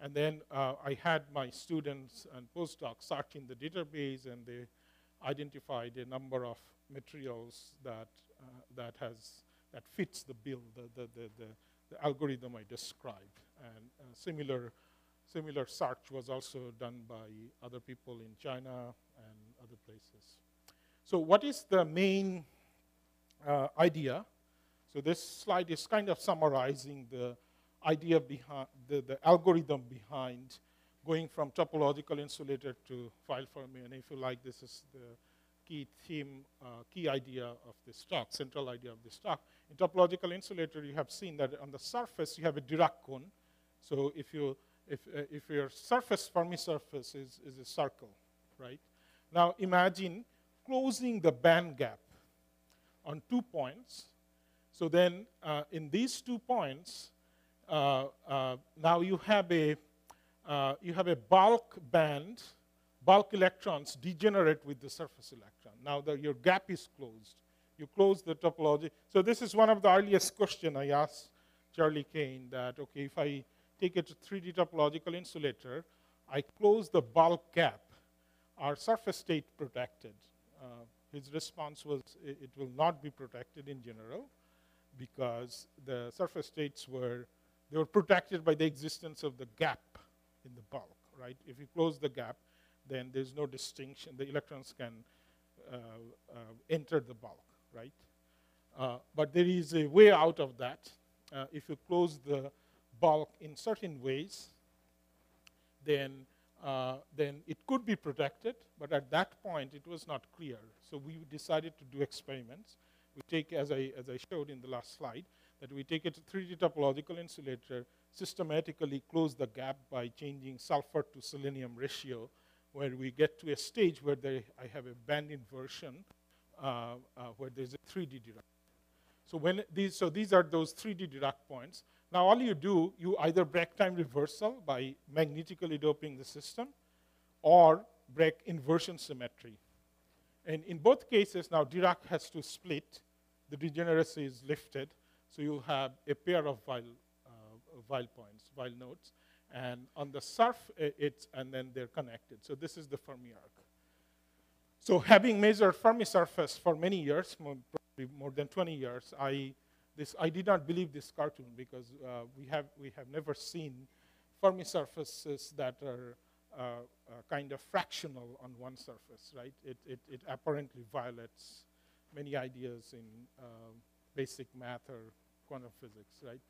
And then uh, I had my students and postdocs search in the database and they identified a number of materials that, uh, that, has, that fits the bill, the, the, the, the, the algorithm I described. And uh, similar Similar search was also done by other people in China and other places. So what is the main uh, idea? So this slide is kind of summarizing the idea behind, the, the algorithm behind going from topological insulator to file Weyl fermion. If you like, this is the key theme, uh, key idea of this talk, central idea of this talk. In topological insulator, you have seen that on the surface, you have a Dirac cone. So if you if, uh, if your surface, Fermi surface is, is a circle, right? Now imagine closing the band gap on two points. So then uh, in these two points, uh, uh now you have a, uh, you have a bulk band, bulk electrons degenerate with the surface electron. Now that your gap is closed. You close the topology. So this is one of the earliest questions I asked Charlie Kane that, okay, if I take a 3D topological insulator, I close the bulk gap, are surface state protected? Uh, his response was it, it, will not be protected in general because the surface states were, they were protected by the existence of the gap in the bulk, right? If you close the gap, then there's no distinction. The electrons can uh, uh, enter the bulk, right? Uh, but there is a way out of that. Uh, if you close the bulk in certain ways, then, uh, then it could be protected, but at that point it was not clear. So we decided to do experiments. We take, as I, as I showed in the last slide, that we take a 3D topological insulator, systematically close the gap by changing sulfur to selenium ratio, where we get to a stage where they, I have a band inversion, uh, uh, where there's a 3D Dirac. So, when these, so these are those 3D Dirac points. Now all you do, you either break time reversal by magnetically doping the system or break inversion symmetry. And in both cases, now Dirac has to split. The degeneracy is lifted. So you'll have a pair of Weyl, uh, Weyl points, Weyl nodes. And on the surf, it's, and then they're connected. So this is the Fermi arc. So having measured Fermi surface for many years, more, probably more than 20 years, I this, I did not believe this cartoon because uh, we, have, we have never seen Fermi surfaces that are uh, uh, kind of fractional on one surface, right? It, it, it apparently violates many ideas in um, basic math or quantum physics, right?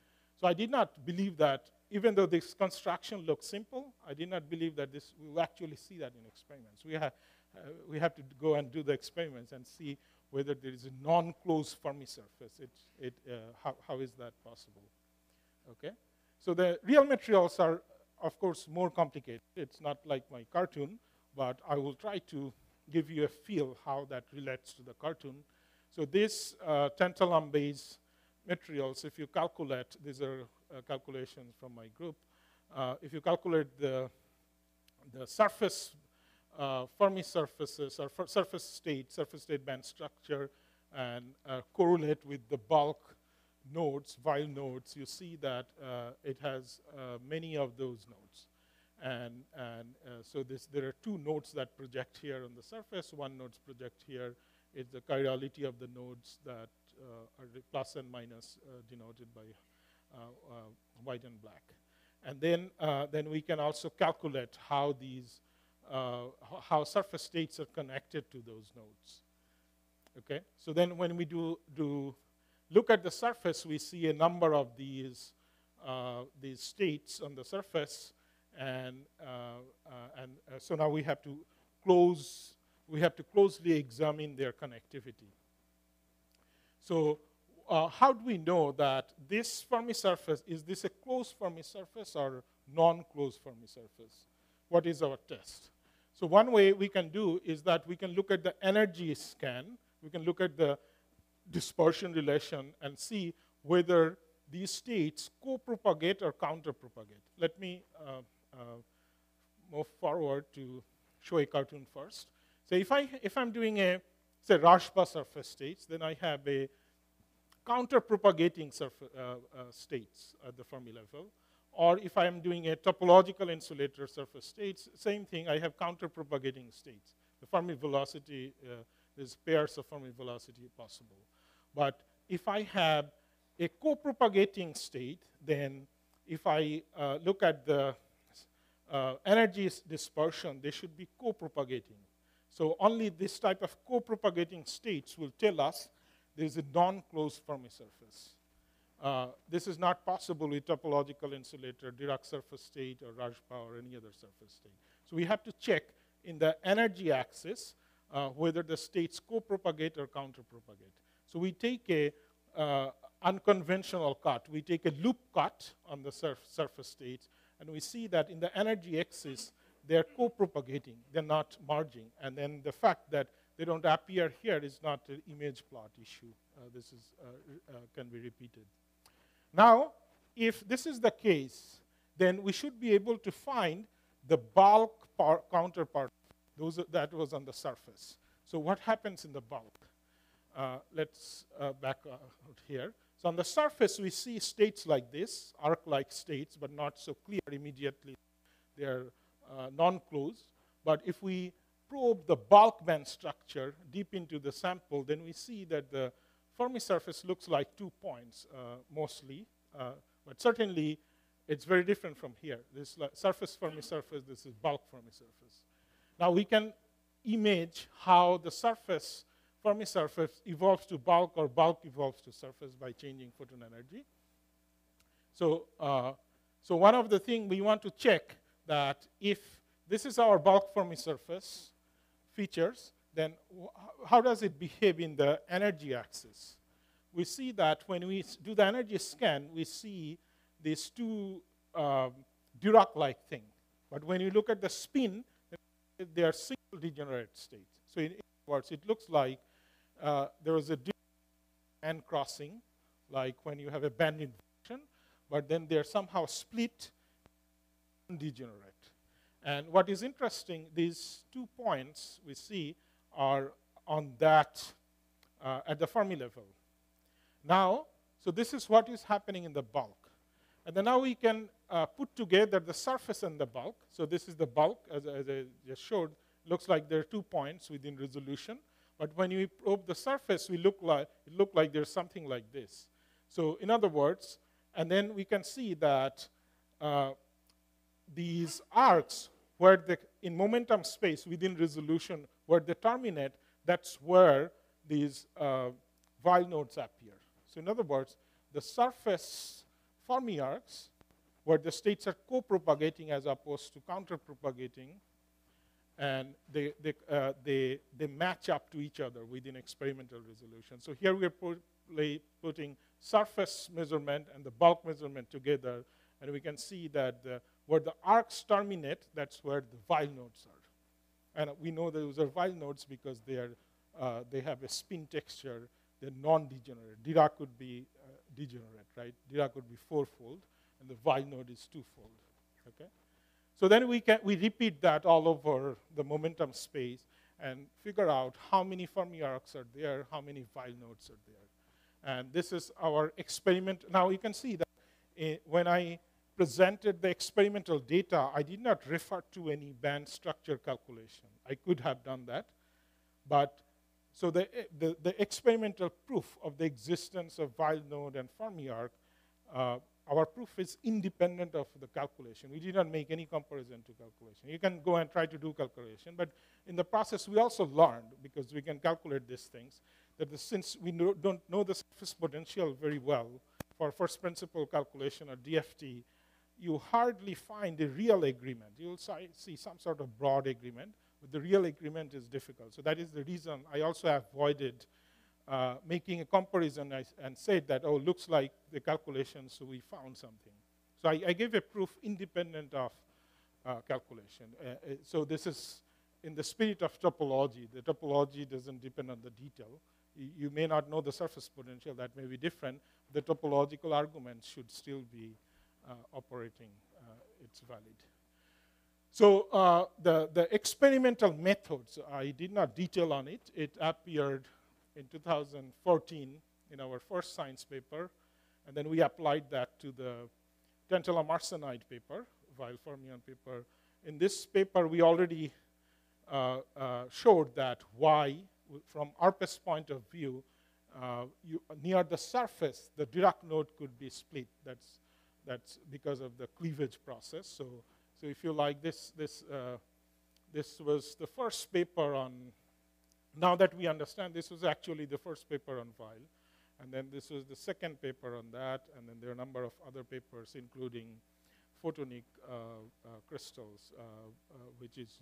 So I did not believe that, even though this construction looks simple, I did not believe that this, we will actually see that in experiments. We, ha uh, we have to go and do the experiments and see whether there is a non-closed Fermi surface. It, it, uh, how, how is that possible? Okay, so the real materials are, of course, more complicated. It's not like my cartoon, but I will try to give you a feel how that relates to the cartoon. So this uh, tantalum-based materials, if you calculate, these are uh, calculations from my group, uh, if you calculate the, the surface, uh, Fermi surfaces, or surface state, surface state band structure, and uh, correlate with the bulk nodes, Weyl nodes, you see that uh, it has uh, many of those nodes. And, and so this, there are two nodes that project here on the surface, one nodes project here, is the chirality of the nodes that uh, are plus and minus uh, denoted by uh, white and black. And then, then we can also calculate how these, how surface states are connected to those nodes. Okay, so then when we do, do look at the surface, we see a number of these, uh, these states on the surface, and, uh, uh, and so now we have to close we have to closely examine their connectivity. So uh, how do we know that this Fermi surface, is this a closed Fermi surface or non-closed Fermi surface? What is our test? So one way we can do is that we can look at the energy scan, we can look at the dispersion relation and see whether these states co-propagate or counter-propagate. Let me uh, uh, move forward to show a cartoon first. So if, I, if I'm doing a, say, Rashba surface states, then I have a counter-propagating uh, uh, states at the Fermi level. Or if I am doing a topological insulator surface states, same thing, I have counter-propagating states. The Fermi velocity, uh, there's pairs of Fermi velocity possible. But if I have a co-propagating state, then if I uh, look at the uh, energy dispersion, they should be co-propagating. So only this type of co-propagating states will tell us there is a non-closed Fermi surface. Uh, this is not possible with topological insulator, Dirac surface state, or Rashba, or any other surface state. So we have to check in the energy axis uh, whether the states co-propagate or counter-propagate. So we take a uh, unconventional cut. We take a loop cut on the surf surface states, and we see that in the energy axis, they're co-propagating, they're not merging. And then the fact that they don't appear here is not an image plot issue. Uh, this is, uh, uh, can be repeated. Now, if this is the case, then we should be able to find the bulk counterpart, those that was on the surface. So what happens in the bulk? Uh, let's uh, back out here. So on the surface, we see states like this, arc-like states, but not so clear immediately. They're uh, non-closed. But if we probe the bulk band structure deep into the sample, then we see that the Fermi surface looks like two points uh, mostly. Uh, but certainly, it's very different from here. This surface Fermi surface, this is bulk Fermi surface. Now we can image how the surface Fermi surface evolves to bulk or bulk evolves to surface by changing photon energy. So, uh, so one of the things we want to check that if this is our bulk Fermi surface features, then how does it behave in the energy axis? We see that when we do the energy scan, we see these two um, Dirac-like thing. But when you look at the spin, they are single degenerate states. So in words, it looks like uh, there is a band crossing, like when you have a band inversion, but then they're somehow split degenerate. And what is interesting, these two points we see are on that, uh, at the Fermi level. Now, so this is what is happening in the bulk. And then now we can uh, put together the surface and the bulk. So this is the bulk, as, as I just showed. Looks like there are two points within resolution. But when you probe the surface, we look like, it look like there's something like this. So in other words, and then we can see that uh, these arcs where the, in momentum space within resolution where they terminate, that's where these uh, nodes appear. So in other words, the surface Fermi arcs where the states are co-propagating as opposed to counter-propagating, and they, they, uh, they, they match up to each other within experimental resolution. So here we're put, putting surface measurement and the bulk measurement together, and we can see that the where the arcs terminate, that's where the Weyl nodes are. And we know those are Weyl nodes because they, are, uh, they have a spin texture, they're non-degenerate. Dirac could be uh, degenerate, right? Dirac would be fourfold, and the Weyl node is twofold, okay? So then we, can, we repeat that all over the momentum space and figure out how many Fermi arcs are there, how many Weyl nodes are there. And this is our experiment. Now you can see that uh, when I presented the experimental data, I did not refer to any band structure calculation. I could have done that, but so the, the, the experimental proof of the existence of Weyl node and Fermi arc, uh, our proof is independent of the calculation. We did not make any comparison to calculation. You can go and try to do calculation, but in the process we also learned, because we can calculate these things, that the, since we don't know the surface potential very well for first principle calculation or DFT, you hardly find a real agreement. You'll see some sort of broad agreement, but the real agreement is difficult. So that is the reason I also avoided uh, making a comparison and said that, oh, looks like the calculation, so we found something. So I, I gave a proof independent of uh, calculation. Uh, uh so this is in the spirit of topology. The topology doesn't depend on the detail. You may not know the surface potential, that may be different. The topological argument should still be operating, uh, it's valid. So uh, the, the experimental methods, I did not detail on it. It appeared in 2014 in our first science paper, and then we applied that to the tantalum arsenide paper, Weyl fermion paper. In this paper, we already uh, uh, showed that why, from ARPES point of view, uh, you, near the surface, the Dirac node could be split. That's that's because of the cleavage process. So, so if you like, this, this, uh, this was the first paper on, now that we understand, this was actually the first paper on Weyl. And then this was the second paper on that, and then there are a number of other papers, including photonic uh, uh, crystals, uh, uh, which is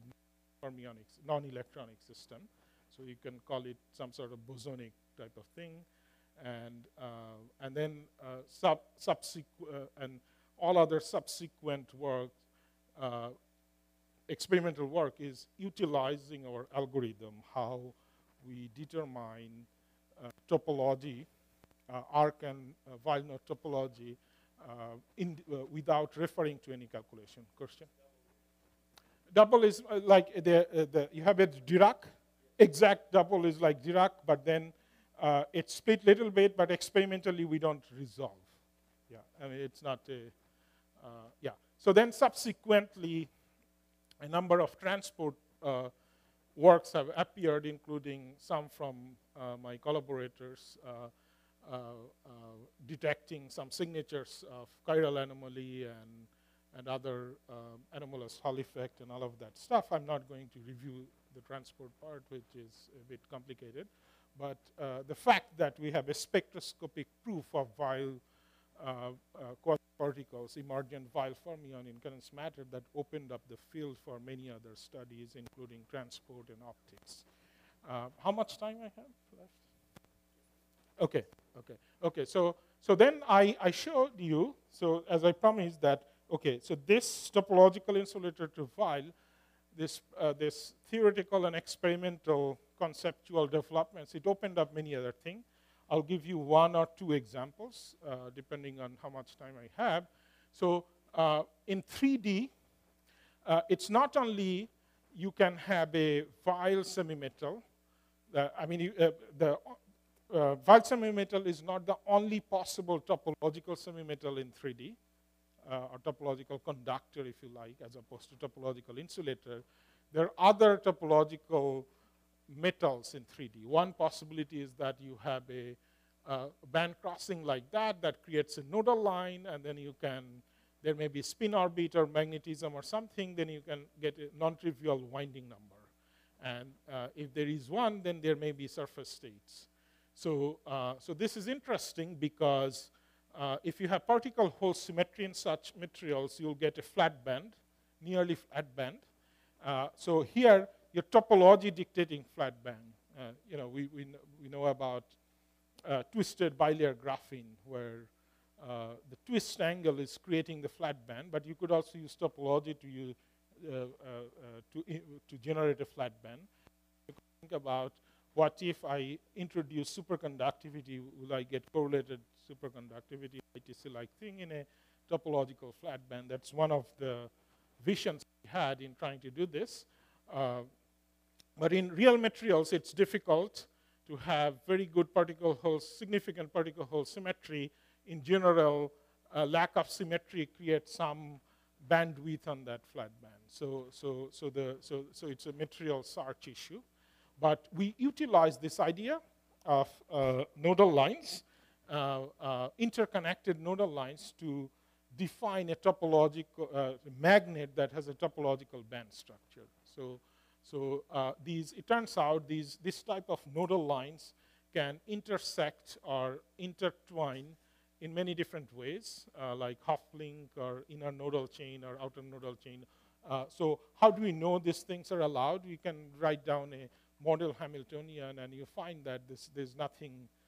fermionic, non-electronic system. So you can call it some sort of bosonic type of thing and uh, and then uh, sub subsequent uh, and all other subsequent work, experimental work is utilizing our algorithm, how we determine topology, arc and uh, node topology in, without referring to any calculation. Question? Double is uh, like the, uh, the, you have a Dirac. Exact double is like Dirac, but then uh, it's split little bit, but experimentally we don't resolve. Yeah, I mean, it's not a, uh, yeah. So then subsequently, a number of transport uh, works have appeared, including some from uh, my collaborators, uh, uh, detecting some signatures of chiral anomaly and, and other anomalous Hall effect and all of that stuff. I'm not going to review the transport part, which is a bit complicated. But uh, the fact that we have a spectroscopic proof of Weyl uh, uh, particles, emergent Weyl fermion in condensed matter that opened up the field for many other studies, including transport and optics. Uh, how much time I have left? Okay, okay, okay. So, so then I, I showed you, so as I promised that, okay, so this topological insulator to Weyl, this, uh, this theoretical and experimental conceptual developments, it opened up many other things. I'll give you one or two examples, uh, depending on how much time I have. So uh, in 3D, uh, it's not only you can have a Weyl semimetal. I mean, uh, the uh, Weyl semimetal is not the only possible topological semimetal in 3D, or topological conductor, if you like, as opposed to topological insulator. There are other topological metals in 3D. One possibility is that you have a uh, band crossing like that that creates a nodal line, and then you can, there may be spin orbit or magnetism or something, then you can get a non-trivial winding number. And uh, if there is one, then there may be surface states. So, uh, so this is interesting because uh, if you have particle hole symmetry in such materials, you'll get a flat band, nearly flat band. Uh, so here, your topology dictating flat band. Uh, you know, we, we, we know about uh, twisted bilayer graphene where uh, the twist angle is creating the flat band, but you could also use topology to, use, uh, to, to generate a flat band. You think about what if I introduce superconductivity, will I get correlated superconductivity high-Tc-like thing in a topological flat band. That's one of the visions we had in trying to do this. Uh, but in real materials, it's difficult to have very good particle hole, significant particle hole symmetry. In general, lack of symmetry creates some bandwidth on that flat band. So, so, so, the, so, so it's a material search issue. But we utilize this idea of uh, nodal lines, interconnected nodal lines to define a topological uh, magnet that has a topological band structure. So, so uh, these, it turns out these, this type of nodal lines can intersect or intertwine in many different ways, uh, like Hopf-Link or inner nodal chain or outer nodal chain. Uh, so how do we know these things are allowed? We can write down a model Hamiltonian and you find that this, there's nothing uh,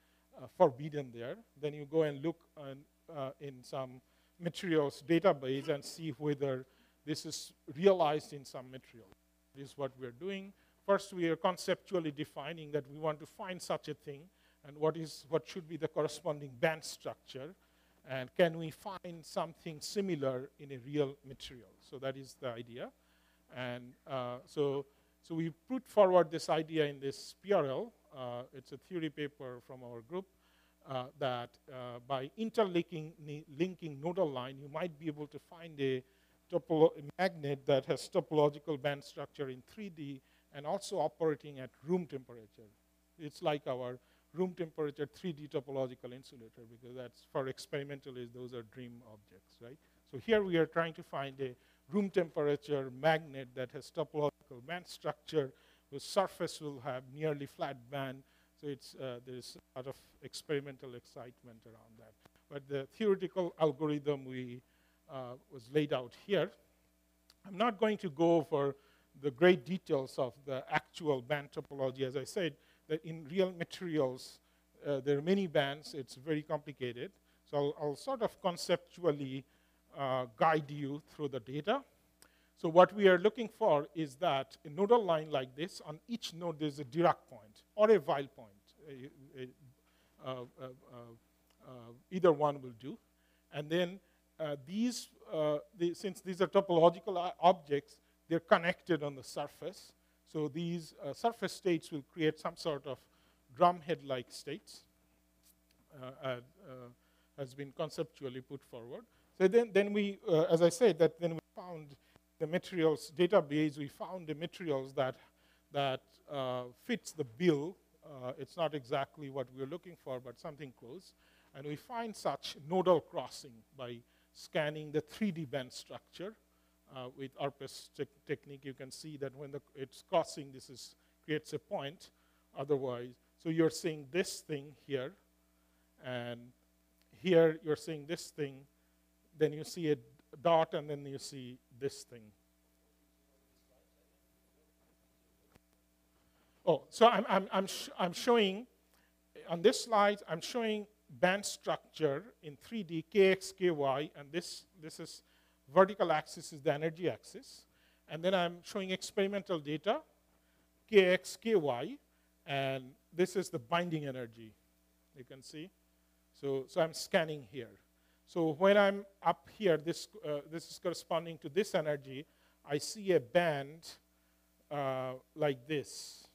forbidden there. Then you go and look on, uh, in some materials database and see whether this is realized in some material. This is what we're doing. First, we are conceptually defining that we want to find such a thing and what is what should be the corresponding band structure and can we find something similar in a real material so that is the idea and uh, so so we put forward this idea in this PRL uh, it's a theory paper from our group uh, that uh, by interlinking linking nodal line you might be able to find a magnet that has topological band structure in 3D and also operating at room temperature it's like our room temperature 3D topological insulator because that's for experimentalists, those are dream objects, right? So here we are trying to find a room temperature magnet that has topological band structure whose surface will have nearly flat band. So it's, uh, there's a lot of experimental excitement around that. But the theoretical algorithm we uh, was laid out here. I'm not going to go over the great details of the actual band topology. As I said, that in real materials, uh, there are many bands. It's very complicated. So I'll, I'll sort of conceptually uh, guide you through the data. So what we are looking for is that a nodal line like this, on each node there's a Dirac point or a Weyl point. A, a, uh, uh, uh, either one will do. And then these, the, since these are topological objects, they're connected on the surface. So these uh, surface states will create some sort of drumhead-like states, uh, uh, has been conceptually put forward. So then, then we, uh, as I said, that then we found the materials database, we found the materials that, that uh, fits the bill. Uh, it's not exactly what we're looking for, but something close. And we find such nodal crossing by scanning the 3D band structure uh, with ARPES te technique, you can see that when the, it's crossing, this is, creates a point. Otherwise, so you're seeing this thing here, and here you're seeing this thing, then you see a dot, and then you see this thing. Oh, so I'm, I'm, I'm, sh I'm showing, on this slide, I'm showing band structure in 3D, kx, ky, and this, this is vertical axis is the energy axis. And then I'm showing experimental data, kx, ky, and this is the binding energy, you can see. So, so I'm scanning here. So when I'm up here, this, uh, this is corresponding to this energy, I see a band uh, like this.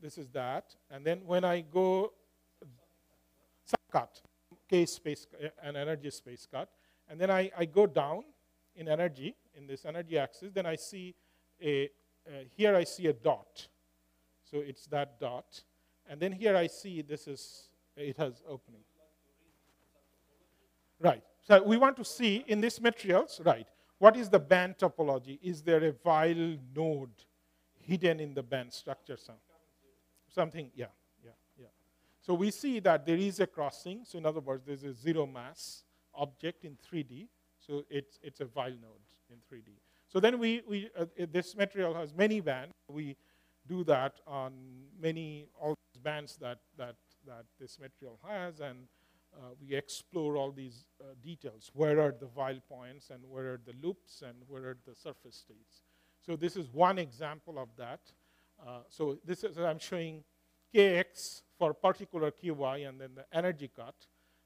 This is that. And then when I go cut, k space, an energy space cut, and then I, I go down in energy, in this energy axis, then I see a, uh, here I see a dot. So it's that dot. And then here I see this is, it has opening. Right. So we want to see in these materials, right, what is the band topology? Is there a Weyl node hidden in the band structure? Some, something, yeah, yeah, yeah. So we see that there is a crossing. So in other words, there's a zero mass object in 3D. So it's, it's a Weyl node in 3D. So then we, we uh, this material has many bands. We do that on many, all bands that, that, that this material has, and uh, we explore all these uh, details. Where are the Weyl points, and where are the loops, and where are the surface states? So this is one example of that. Uh, so this is, I'm showing kx for particular ky and then the energy cut.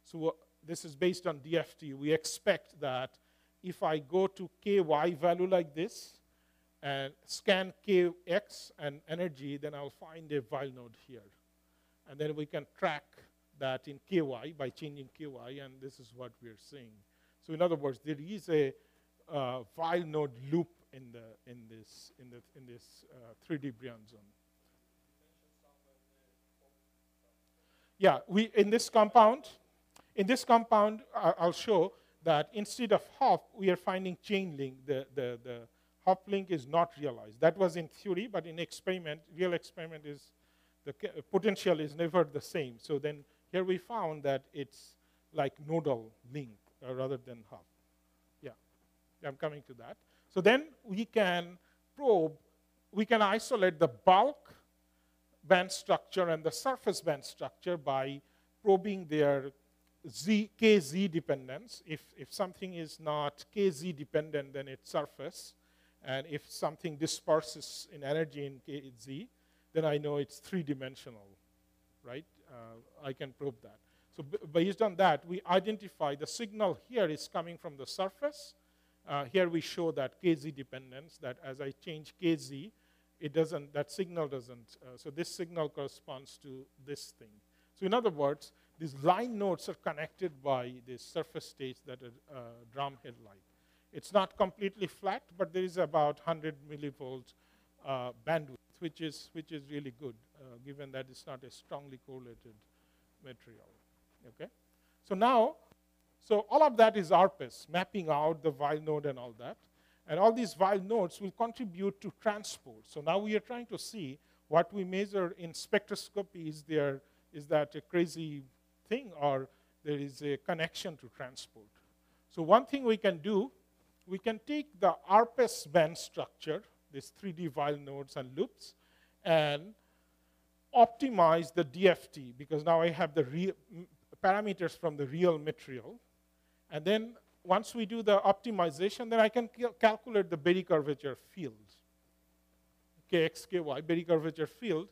So this is based on DFT. We expect that if I go to ky value like this and scan kx and energy, then I'll find a Weyl node here. And then we can track that in ky by changing ky, and this is what we're seeing. So in other words, there is a uh, Weyl node loop in the in this in the in this uh, 3D Brillouin zone. Yeah, we in this compound, in this compound, uh, I'll show that instead of Hopf, we are finding chain link. The, the, the Hopf link is not realized. That was in theory, but in experiment, real experiment is the potential is never the same. So then here we found that it's like nodal link uh, rather than Hopf. Yeah, I'm coming to that. So then we can probe, we can isolate the bulk band structure and the surface band structure by probing their z, kz dependence. If, if something is not kz dependent, then it's surface. And if something disperses in energy in kz, then I know it's three-dimensional, right? Uh, I can probe that. So based on that, we identify the signal here is coming from the surface. Uh, here we show that kz dependence, that as I change kz, it doesn't, that signal doesn't. Uh, so this signal corresponds to this thing. So in other words, these line nodes are connected by these surface states that are uh, drumhead-like. It's not completely flat, but there is about 100 millivolt uh, bandwidth, which is, which is really good, uh, given that it's not a strongly correlated material. Okay? So now, so all of that is ARPES, mapping out the Weyl node and all that. And all these Weyl nodes will contribute to transport. So now we are trying to see what we measure in spectroscopy is there is that a crazy thing or there is a connection to transport. So one thing we can do, we can take the ARPES band structure, these 3D Weyl nodes and loops, and optimize the DFT because now I have the parameters from the real material. And then once we do the optimization, then I can calculate the Berry curvature field, kx, ky, Berry curvature field.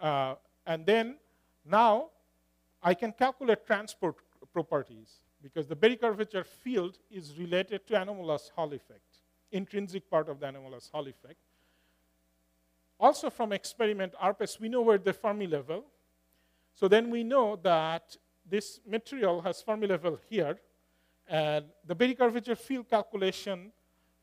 Uh, and then now I can calculate transport properties because the Berry curvature field is related to anomalous Hall effect, intrinsic part of the anomalous Hall effect. Also from experiment ARPES, we know where the Fermi level. So then we know that this material has Fermi level here, and the Berry curvature field calculation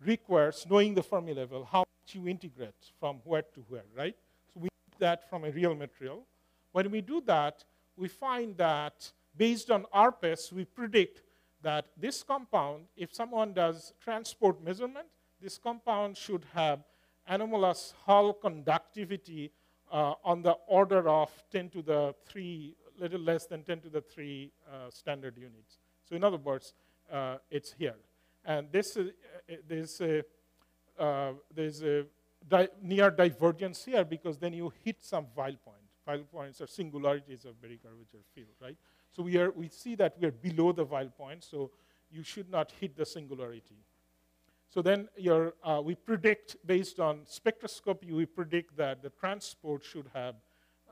requires knowing the Fermi level, how much you integrate from where to where, right? So we do that from a real material. When we do that, we find that based on ARPES, we predict that this compound, if someone does transport measurement, this compound should have anomalous Hall conductivity uh, on the order of 10 to the 3, little less than 10 to the 3 uh, standard units. So in other words, uh, it's here. And this is, uh, there's a, uh, there's a di near divergence here because then you hit some Weyl point. Weyl points are singularities of Berry curvature field, right? So we, are, we see that we are below the Weyl point, so you should not hit the singularity. So then uh, we predict, based on spectroscopy, we predict that the transport should have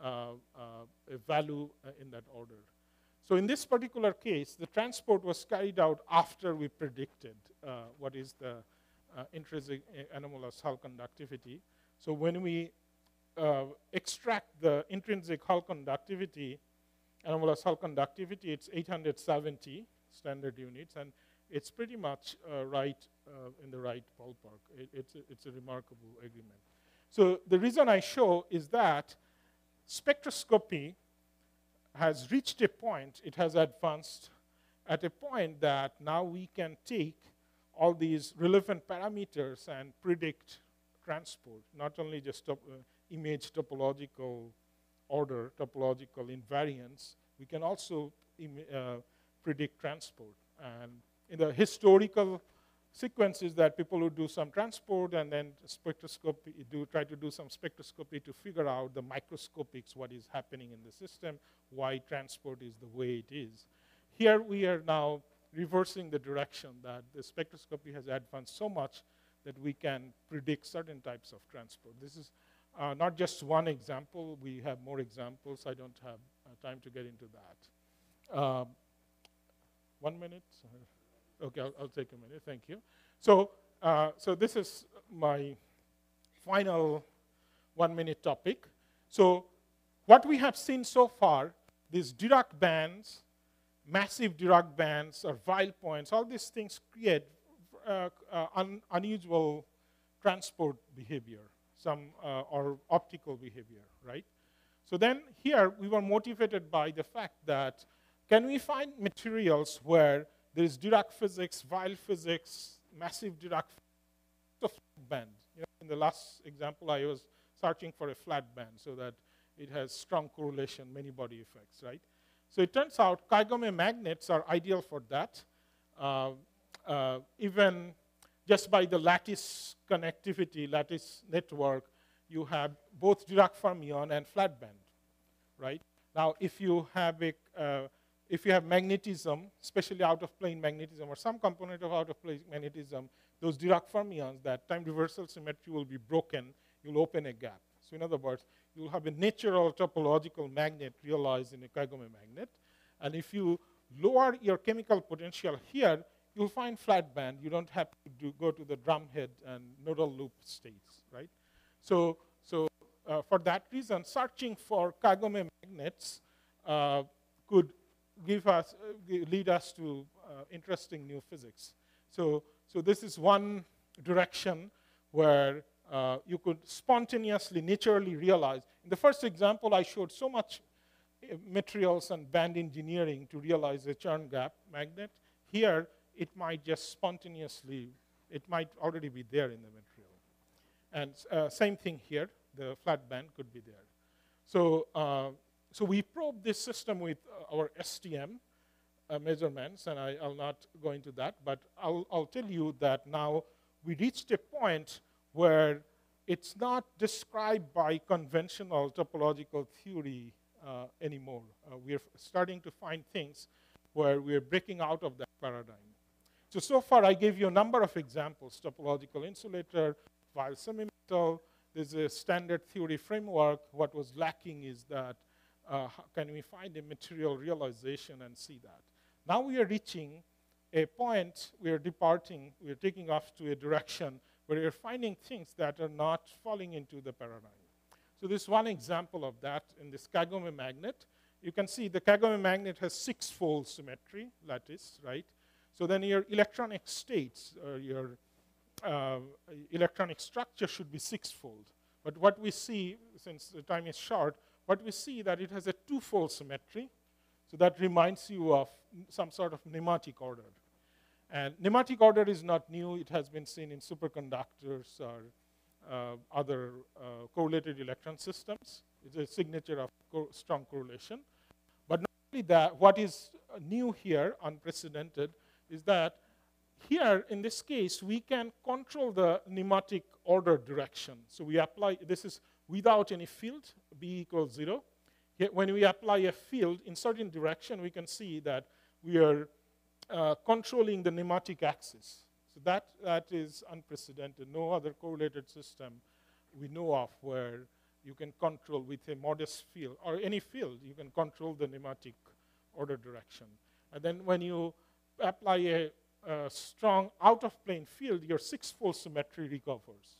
uh, uh, a value uh, in that order. So in this particular case, the transport was carried out after we predicted uh, what is the intrinsic anomalous Hall conductivity. So when we extract the intrinsic Hall conductivity, anomalous Hall conductivity, it's 870 standard units, and it's pretty much uh, right uh, in the right ballpark. It, it's, a, it's a remarkable agreement. So the reason I show is that spectroscopy has reached a point, it has advanced at a point that now we can take all these relevant parameters and predict transport, not only just top, uh, image topological order, topological invariance, we can also uh, predict transport. And in the historical sequences that people would do some transport and then spectroscopy, do, try to do some spectroscopy to figure out the microscopics, what is happening in the system, why transport is the way it is. Here we are now reversing the direction that the spectroscopy has advanced so much that we can predict certain types of transport. This is uh, not just one example. We have more examples. I don't have uh, time to get into that. Um, one minute? Okay, I'll, I'll, take a minute. Thank you. So, uh, so this is my final one-minute topic. So, what we have seen so far, these Dirac bands, massive Dirac bands or Weyl points, all these things create uh, uh, un unusual transport behavior, some uh, or optical behavior, right? So then here we were motivated by the fact that can we find materials where there is Dirac physics, Weyl physics, massive Dirac band. You know, in the last example, I was searching for a flat band so that it has strong correlation, many body effects, right? So it turns out Kagome magnets are ideal for that. Uh, uh, even just by the lattice connectivity, lattice network, you have both Dirac fermion and flat band, right? Now, if you have a, uh, if you have magnetism, especially out of plane magnetism or some component of out of plane magnetism, those Dirac fermions, that time reversal symmetry will be broken, you'll open a gap. So in other words, you'll have a natural topological magnet realized in a Kagome magnet. And if you lower your chemical potential here, you'll find flat band. You don't have to do, go to the drumhead and nodal loop states, right? So, so uh, for that reason, searching for Kagome magnets uh, could give us, uh, lead us to uh, interesting new physics. So, so this is one direction where uh, you could spontaneously, naturally realize. In the first example, I showed so much uh, materials and band engineering to realize a Chern gap magnet. Here, it might just spontaneously, it might already be there in the material. And uh, same thing here, the flat band could be there. So, so we probed this system with uh, our STM uh, measurements, and I, will not go into that, but I'll, I'll tell you that now we reached a point where it's not described by conventional topological theory uh, anymore. Uh, we're starting to find things where we're breaking out of that paradigm. So, so far I gave you a number of examples, topological insulator, Weyl semi-metal, there's a standard theory framework. What was lacking is that uh, can we find a material realization and see that? Now we are reaching a point, we are departing, we are taking off to a direction where we are finding things that are not falling into the paradigm. So this one example of that in this Kagome magnet. You can see the Kagome magnet has six-fold symmetry, lattice, right? So then your electronic states, or your uh, electronic structure should be six-fold. But what we see, since the time is short, what we see that it has a two-fold symmetry. So that reminds you of some sort of nematic order. And nematic order is not new. It has been seen in superconductors or uh, other uh, correlated electron systems. It's a signature of co strong correlation. But not only that, what is new here, unprecedented, is that here, in this case, we can control the nematic order direction. So we apply, this is without any field, b equals 0. Here, when we apply a field in certain direction, we can see that we are uh, controlling the nematic axis. So that, that is unprecedented. No other correlated system we know of where you can control with a modest field, or any field, you can control the nematic order direction. And then when you apply a, a strong out-of-plane field, your six-fold symmetry recovers.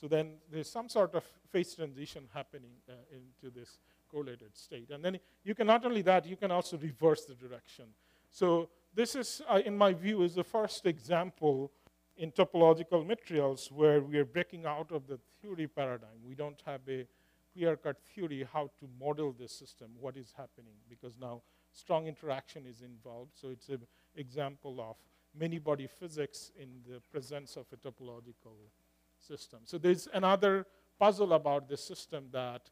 So then there's some sort of phase transition happening uh, into this correlated state. And then you can not only that, you can also reverse the direction. So this is, uh, in my view, is the first example in topological materials where we are breaking out of the theory paradigm. We don't have a clear-cut theory how to model this system, what is happening, because now strong interaction is involved. So it's an example of many-body physics in the presence of a topological system. So there's another puzzle about this system that,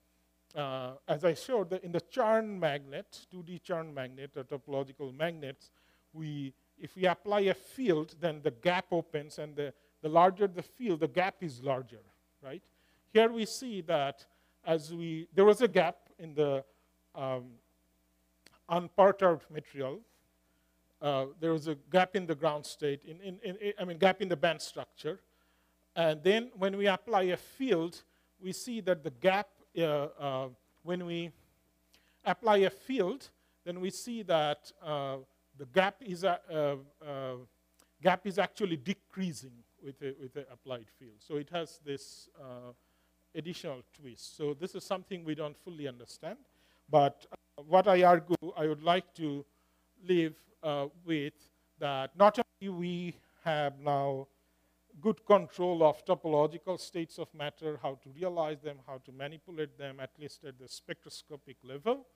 uh, as I showed, in the Chern magnet, 2D Chern magnet or topological magnets, we, if we apply a field, then the gap opens, and the, the larger the field, the gap is larger, right? Here we see that as we, there was a gap in the um, unperturbed material. Uh, there was a gap in the ground state, in, in, in, I mean, gap in the band structure. And then when we apply a field, we see that the gap, uh, uh, when we apply a field, then we see that uh, the gap is, uh, uh, gap is actually decreasing with the with a applied field. So it has this uh, additional twist. So this is something we don't fully understand. But uh, what I argue, I would like to leave uh, with that not only we have now good control of topological states of matter, how to realize them, how to manipulate them, at least at the spectroscopic level.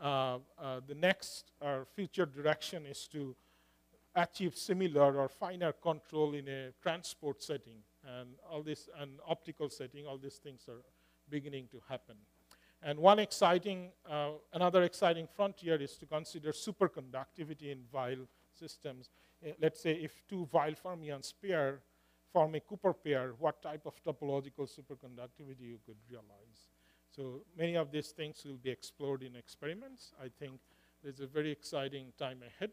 Uh, uh, the next or future direction is to achieve similar or finer control in a transport setting and all this and optical setting all these things are beginning to happen and one exciting uh, another exciting frontier is to consider superconductivity in Weyl systems uh, let's say if two Weyl fermions pair form a Cooper pair what type of topological superconductivity you could realize so many of these things will be explored in experiments i think there's a very exciting time ahead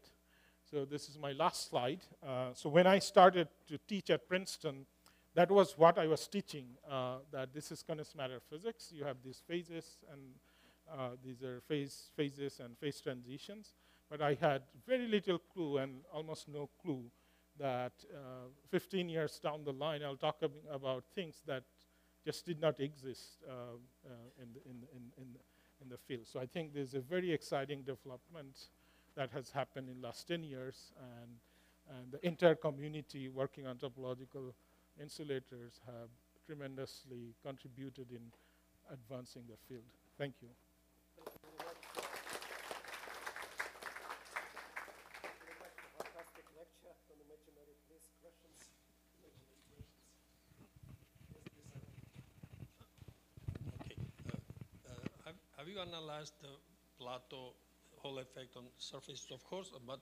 so this is my last slide. Uh, so when I started to teach at Princeton, that was what I was teaching, uh, that this is condensed matter physics. You have these phases, and uh, these are phase, phases and phase transitions. But I had very little clue and almost no clue that uh, 15 years down the line, I'll talk ab about things that just did not exist uh, uh, in, the, in, in, in, the field. So I think there's a very exciting development that has happened in the last 10 years and, and the entire community working on topological insulators have tremendously contributed in advancing the field. Thank you. Okay. Uh, uh, analyzed the plateau Hall effect on surfaces? Of course, but